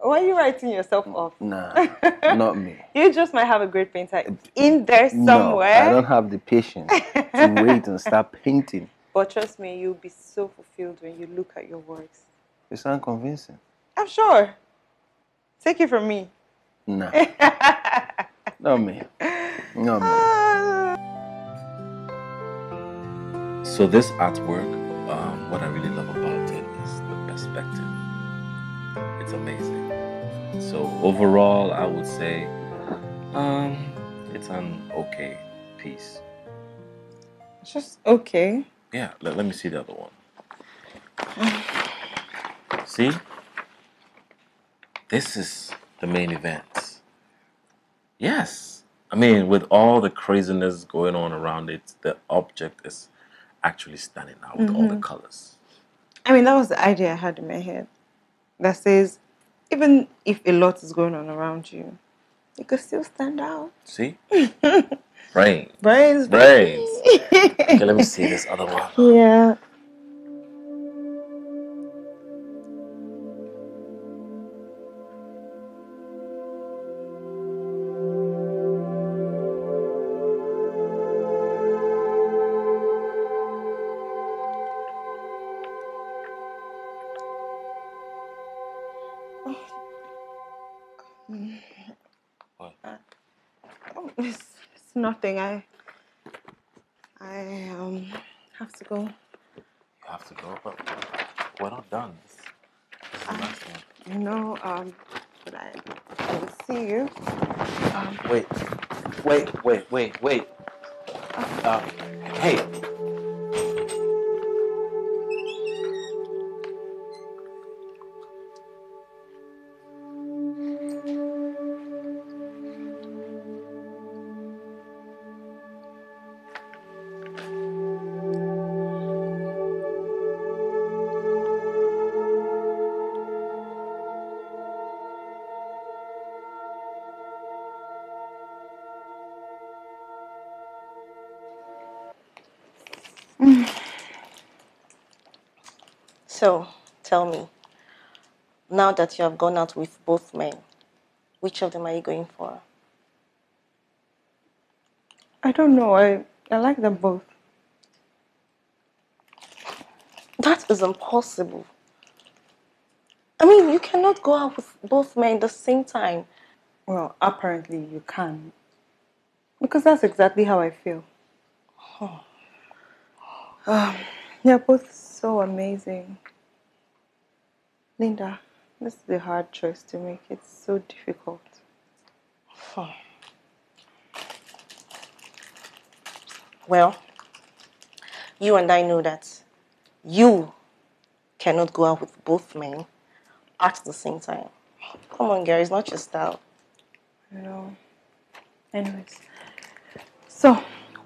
Why are you writing yourself off? nah, (laughs) not me. You just might have a great painter in there somewhere. No. I don't have the patience to (laughs) wait and start painting. But trust me, you'll be so fulfilled when you look at your works. You sound convincing. I'm sure. Take it from me. Nah, (laughs) not me. Not me. So this artwork, um, what I really love about it is the perspective. It's amazing. So overall, I would say, um, it's an okay piece. It's just okay. Yeah, let, let me see the other one. See? This is the main event. Yes. I mean, with all the craziness going on around it, the object is actually standing out with all the mm-hmm. colors. I mean, that was the idea I had in my head. That says, even if a lot is going on around you, you could still stand out. See? (laughs) Brains. Brains. Brains. Okay, let me see this other one. (laughs) Yeah. Nothing. I I um have to go. You have to go, but we're not done. This, this is the last one. You know, um, but I, I will see you. Um, Wait, wait, wait, wait, wait. Uh, hey. So, tell me, now that you have gone out with both men, which of them are you going for? I don't know. I I like them both. That is impossible. I mean, you cannot go out with both men at the same time. Well, apparently you can. Because that's exactly how I feel. (sighs) Um, they're both so amazing. Linda, this is a hard choice to make. It's so difficult. Well, you and I know that you cannot go out with both men at the same time. Come on, Gary, it's not your style. Know. Anyways. So,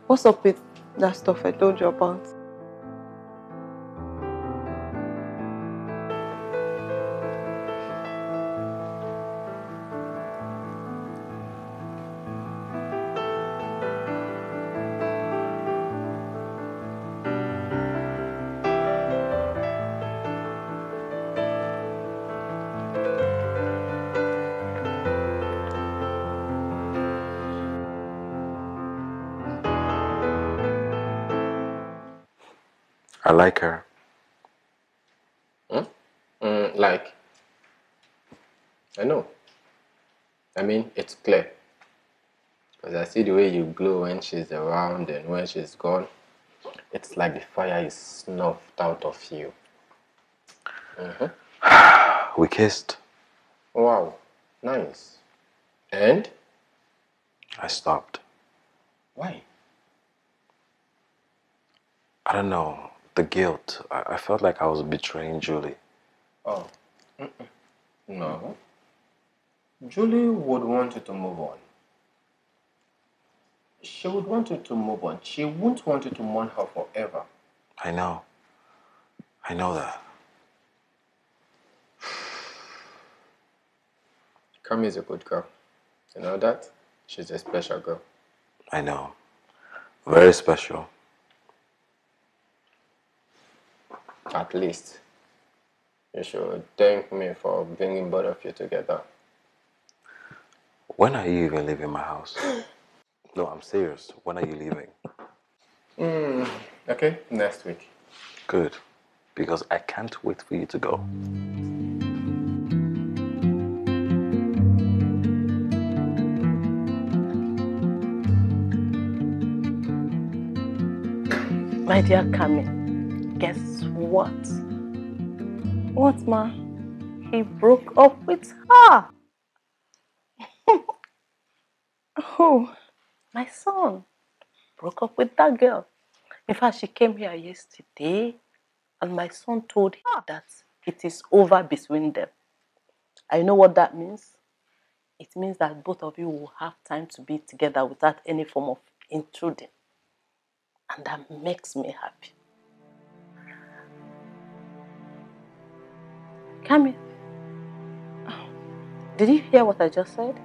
what's up with that stuff I told you about? And when she's gone. It's like the fire is snuffed out of you. Mm-hmm. (sighs) We kissed. Wow, nice. And I stopped. why? I don't know. the guilt. I, I felt like I was betraying Julie. Oh. Mm-mm. No. Julie would want you to move on. She would want you to move on. She wouldn't want you to mourn her forever. I know. I know that. Kami is a good girl. You know that? She's a special girl. I know. Very special. At least. You should thank me for bringing both of you together. When are you even leaving my house? (laughs) no, I'm serious. When are you leaving? Mm, okay, next week. Good. Because I can't wait for you to go. My dear Kami, guess what? What, ma? He broke up with her. Who? (laughs) My son broke up with that girl. In fact, she came here yesterday and my son told her that it is over between them. I know what that means. It means that both of you will have time to be together without any form of intruding. And that makes me happy. Kami, did you hear what I just said?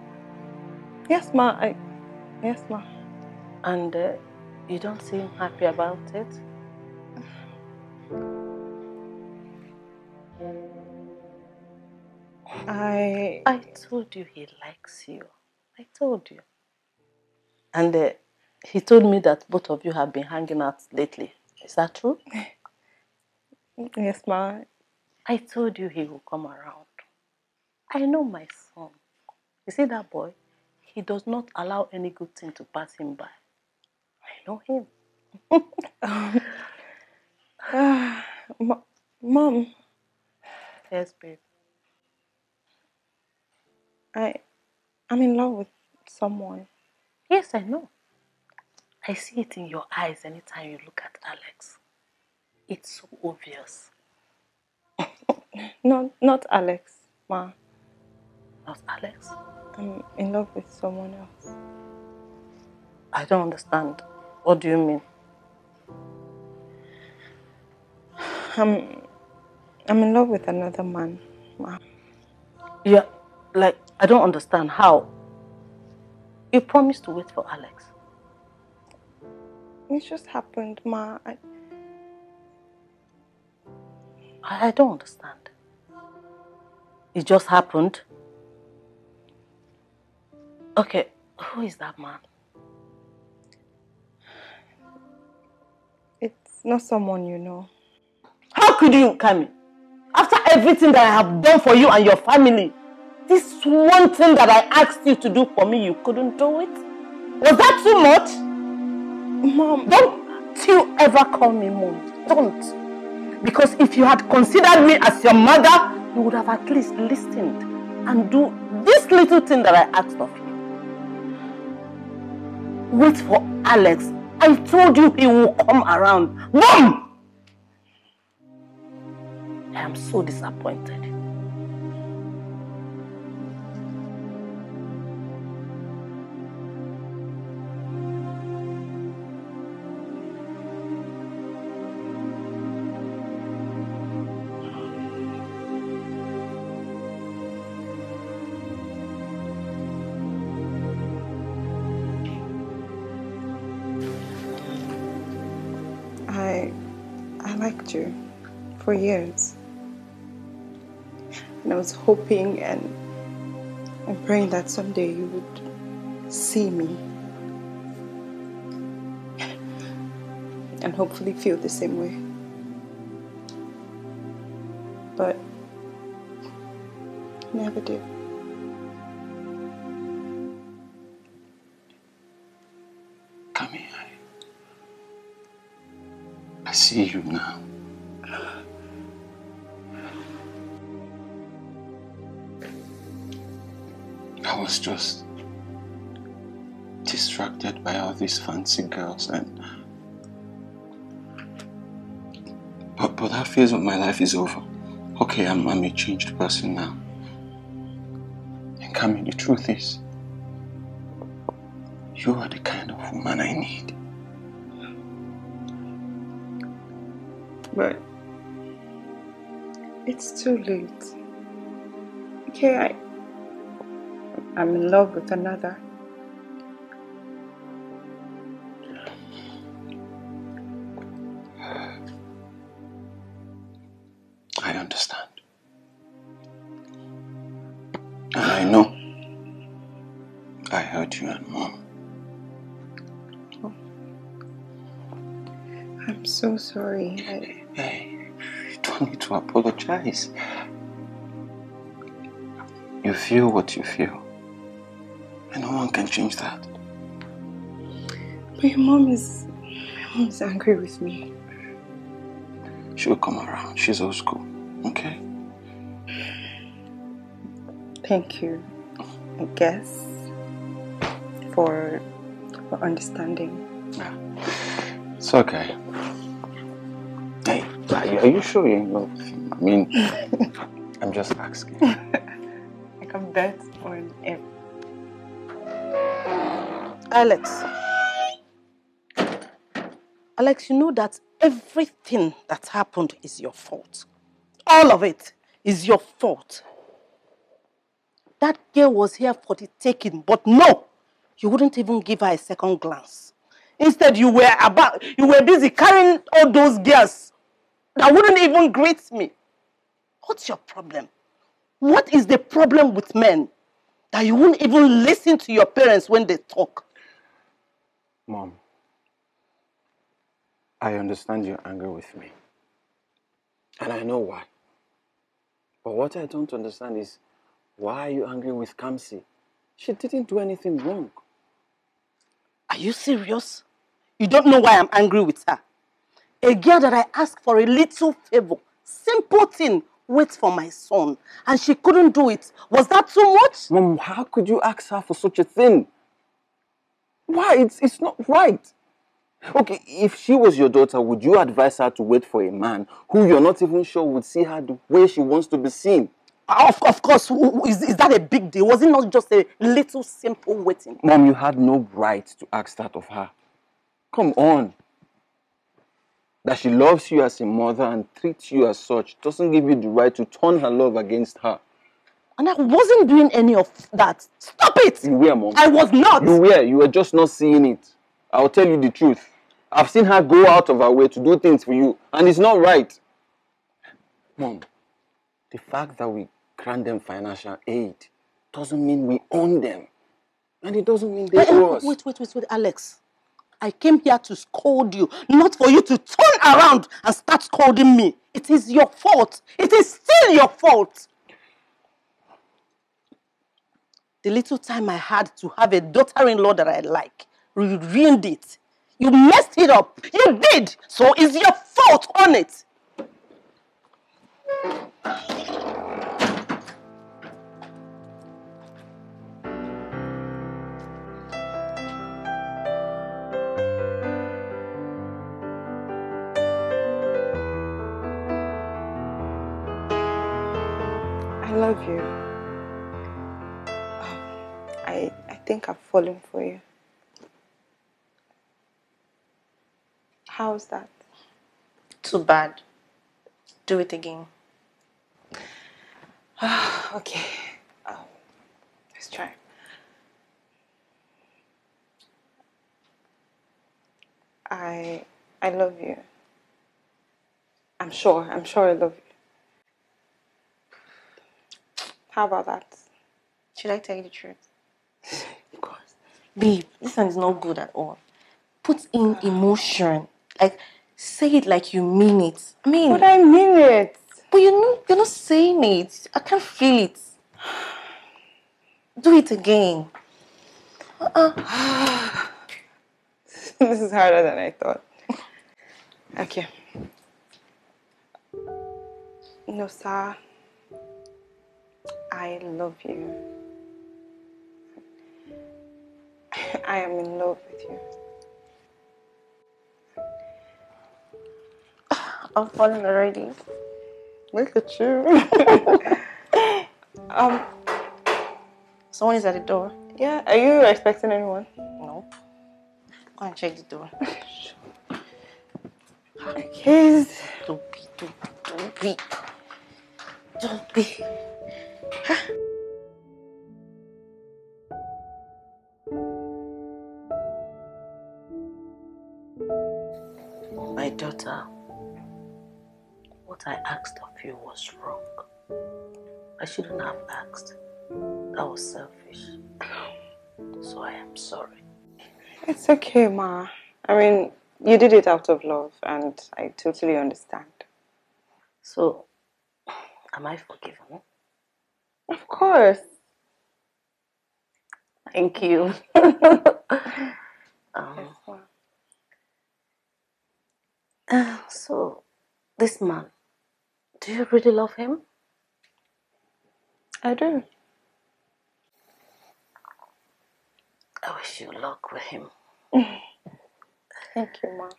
Yes, ma. I. Yes, ma. And uh, you don't seem happy about it? I. I told you he likes you. I told you. And uh, he told me that both of you have been hanging out lately. Is that true? (laughs) Yes, ma. I told you he will come around. I know my son. You see that boy? He does not allow any good thing to pass him by. I know him. Uh, (laughs) ma- Mom, Yes, babe. I. I'm in love with someone. Yes, I know. I see it in your eyes anytime you look at Alex. It's so obvious. (laughs) Not, not Alex, ma. Not Alex. I'm in love with someone else. I don't understand. What do you mean? I'm. I'm in love with another man, ma. Yeah, like, I don't understand how. You promised to wait for Alex. It just happened, ma. I, I, I don't understand. It just happened. Okay, who is that man? it's not someone you know. How could you, Kami? After everything that I have done for you and your family, this one thing that I asked you to do for me, you couldn't do it? Was that too much? Mom, Don't you ever call me mom. Don't. Because if you had considered me as your mother, you would have at least listened and do this little thing that I asked of you. Wait for Alex. I told you he will come around. Mom! I am so disappointed. For years. And I was hoping and, and praying that someday you would see me. And hopefully feel the same way. But never did. Kami, I, I see you now. Was just distracted by all these fancy girls and But, but that phase of my life is over. Okay, I'm, I'm a changed person now. And Kami, the truth is, you are the kind of woman I need. But it's too late. Okay, I, I'm in love with another. I understand. And I know I hurt you and mom. I'm so sorry. I, Hey, you don't need to apologize. You feel what you feel. Change that. but your mom is, your mom is angry with me. She'll come around. She's old school. Okay? Thank you, I guess, for for understanding. It's okay. Hey, are you, are you sure you're in love with him? I mean, (laughs) I'm just asking. I can bet on it. Alex. Alex, you know that everything that happened is your fault. All of it is your fault. That girl was here for the taking, but no, you wouldn't even give her a second glance. Instead, you were about you were busy carrying all those girls that wouldn't even greet me. What's your problem? What is the problem with men? That you won't even listen to your parents when they talk. Mom, I understand you're angry with me. And I know why. But what I don't understand is why are you angry with Kamsi? She didn't do anything wrong. Are you serious? You don't know why I'm angry with her. A girl that I asked for a little favor, simple thing, wait for my son, and she couldn't do it. Was that too much? Mom, how could you ask her for such a thing? Why? It's, it's not right. Okay, if she was your daughter, would you advise her to wait for a man who you're not even sure would see her the way she wants to be seen? Ah, of, of course, is, is that a big deal? Was it not just a little simple waiting? Mom, you had no right to ask that of her. Come on. That she loves you as a mother and treats you as such doesn't give you the right to turn her love against her. And I wasn't doing any of that. Stop it! You were, Mom. I was not. You were. You were just not seeing it. I'll tell you the truth. I've seen her go out of her way to do things for you, and it's not right. Mom, the fact that we grant them financial aid doesn't mean we own them. And it doesn't mean they Wait, owe us. wait, wait, wait, wait, Alex. I came here to scold you, not for you to turn around and start scolding me. It is your fault. It is still your fault. The little time I had to have a daughter-in-law that I like, you ruined it. You messed it up. You did. So it's your fault on it. I love you. Think I've fallen for you. How's that? Too bad. Do it again. (sighs) okay. Um, let's try. I I love you. I'm sure. I'm sure I love you. How about that? Should I tell you the truth? Of course. Babe, this one is not good at all. Put in emotion. Like, say it like you mean it. I mean, But I mean it. but you're not, you're not saying it. I can't feel it. Do it again. Uh-uh. (sighs) this is harder than I thought. Okay. No, sir. I love you. I am in love with you. (sighs) I'm falling already. Look at you. (laughs) um, Someone is at the door. yeah, are you expecting anyone? Nope. Go and check the door. Keys. Don't be, don't, don't be. Don't be. My (sighs) daughter, what I asked of you was wrong. I shouldn't have asked. That was selfish. So I am sorry. It's okay, Ma. I mean, you did it out of love, and I totally understand. So, am I forgiven? Of course. Thank you. (laughs) um, uh, so, this man, do you really love him? I do. I wish you luck with him. Thank you, Mom.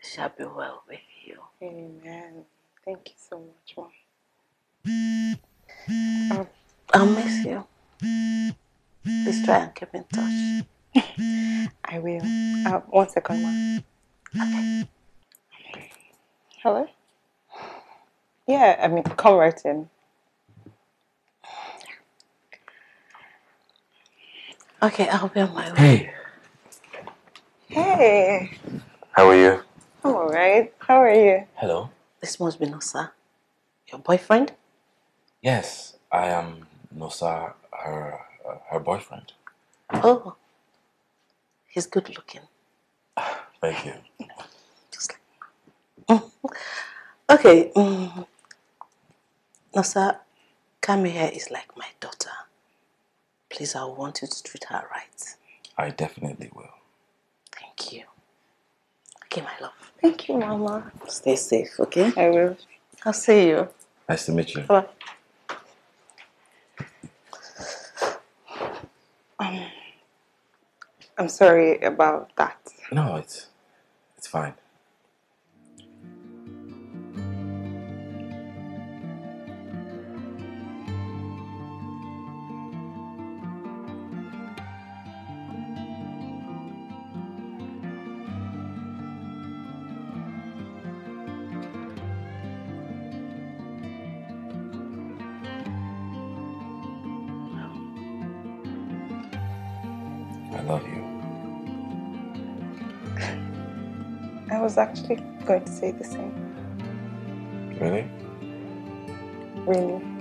It shall be well with you. Amen. Thank you so much, Ma. I'll miss you. Please try and keep in touch. (laughs) I will. Uh, one second, Ma. Hello? Yeah, I mean, come right in. Okay, I'll be on my way. Hey, Hey, how are you? I'm alright. How are you? Hello. This must be Nosa. Your boyfriend? Yes, I am Nosa, her uh, her boyfriend. Oh, he's good looking. (sighs) Thank you. Just like. Okay. Mm. Nosa, Kami here is like my daughter. Please, I want you to treat her right. I definitely will. Thank you. Okay, my love. Thank you, Mama. Stay safe, okay? I will. I'll see you. Nice to meet you. Bye. Um, I'm sorry about that. No, it's it's fine. Was actually going to say the same. Really? Really.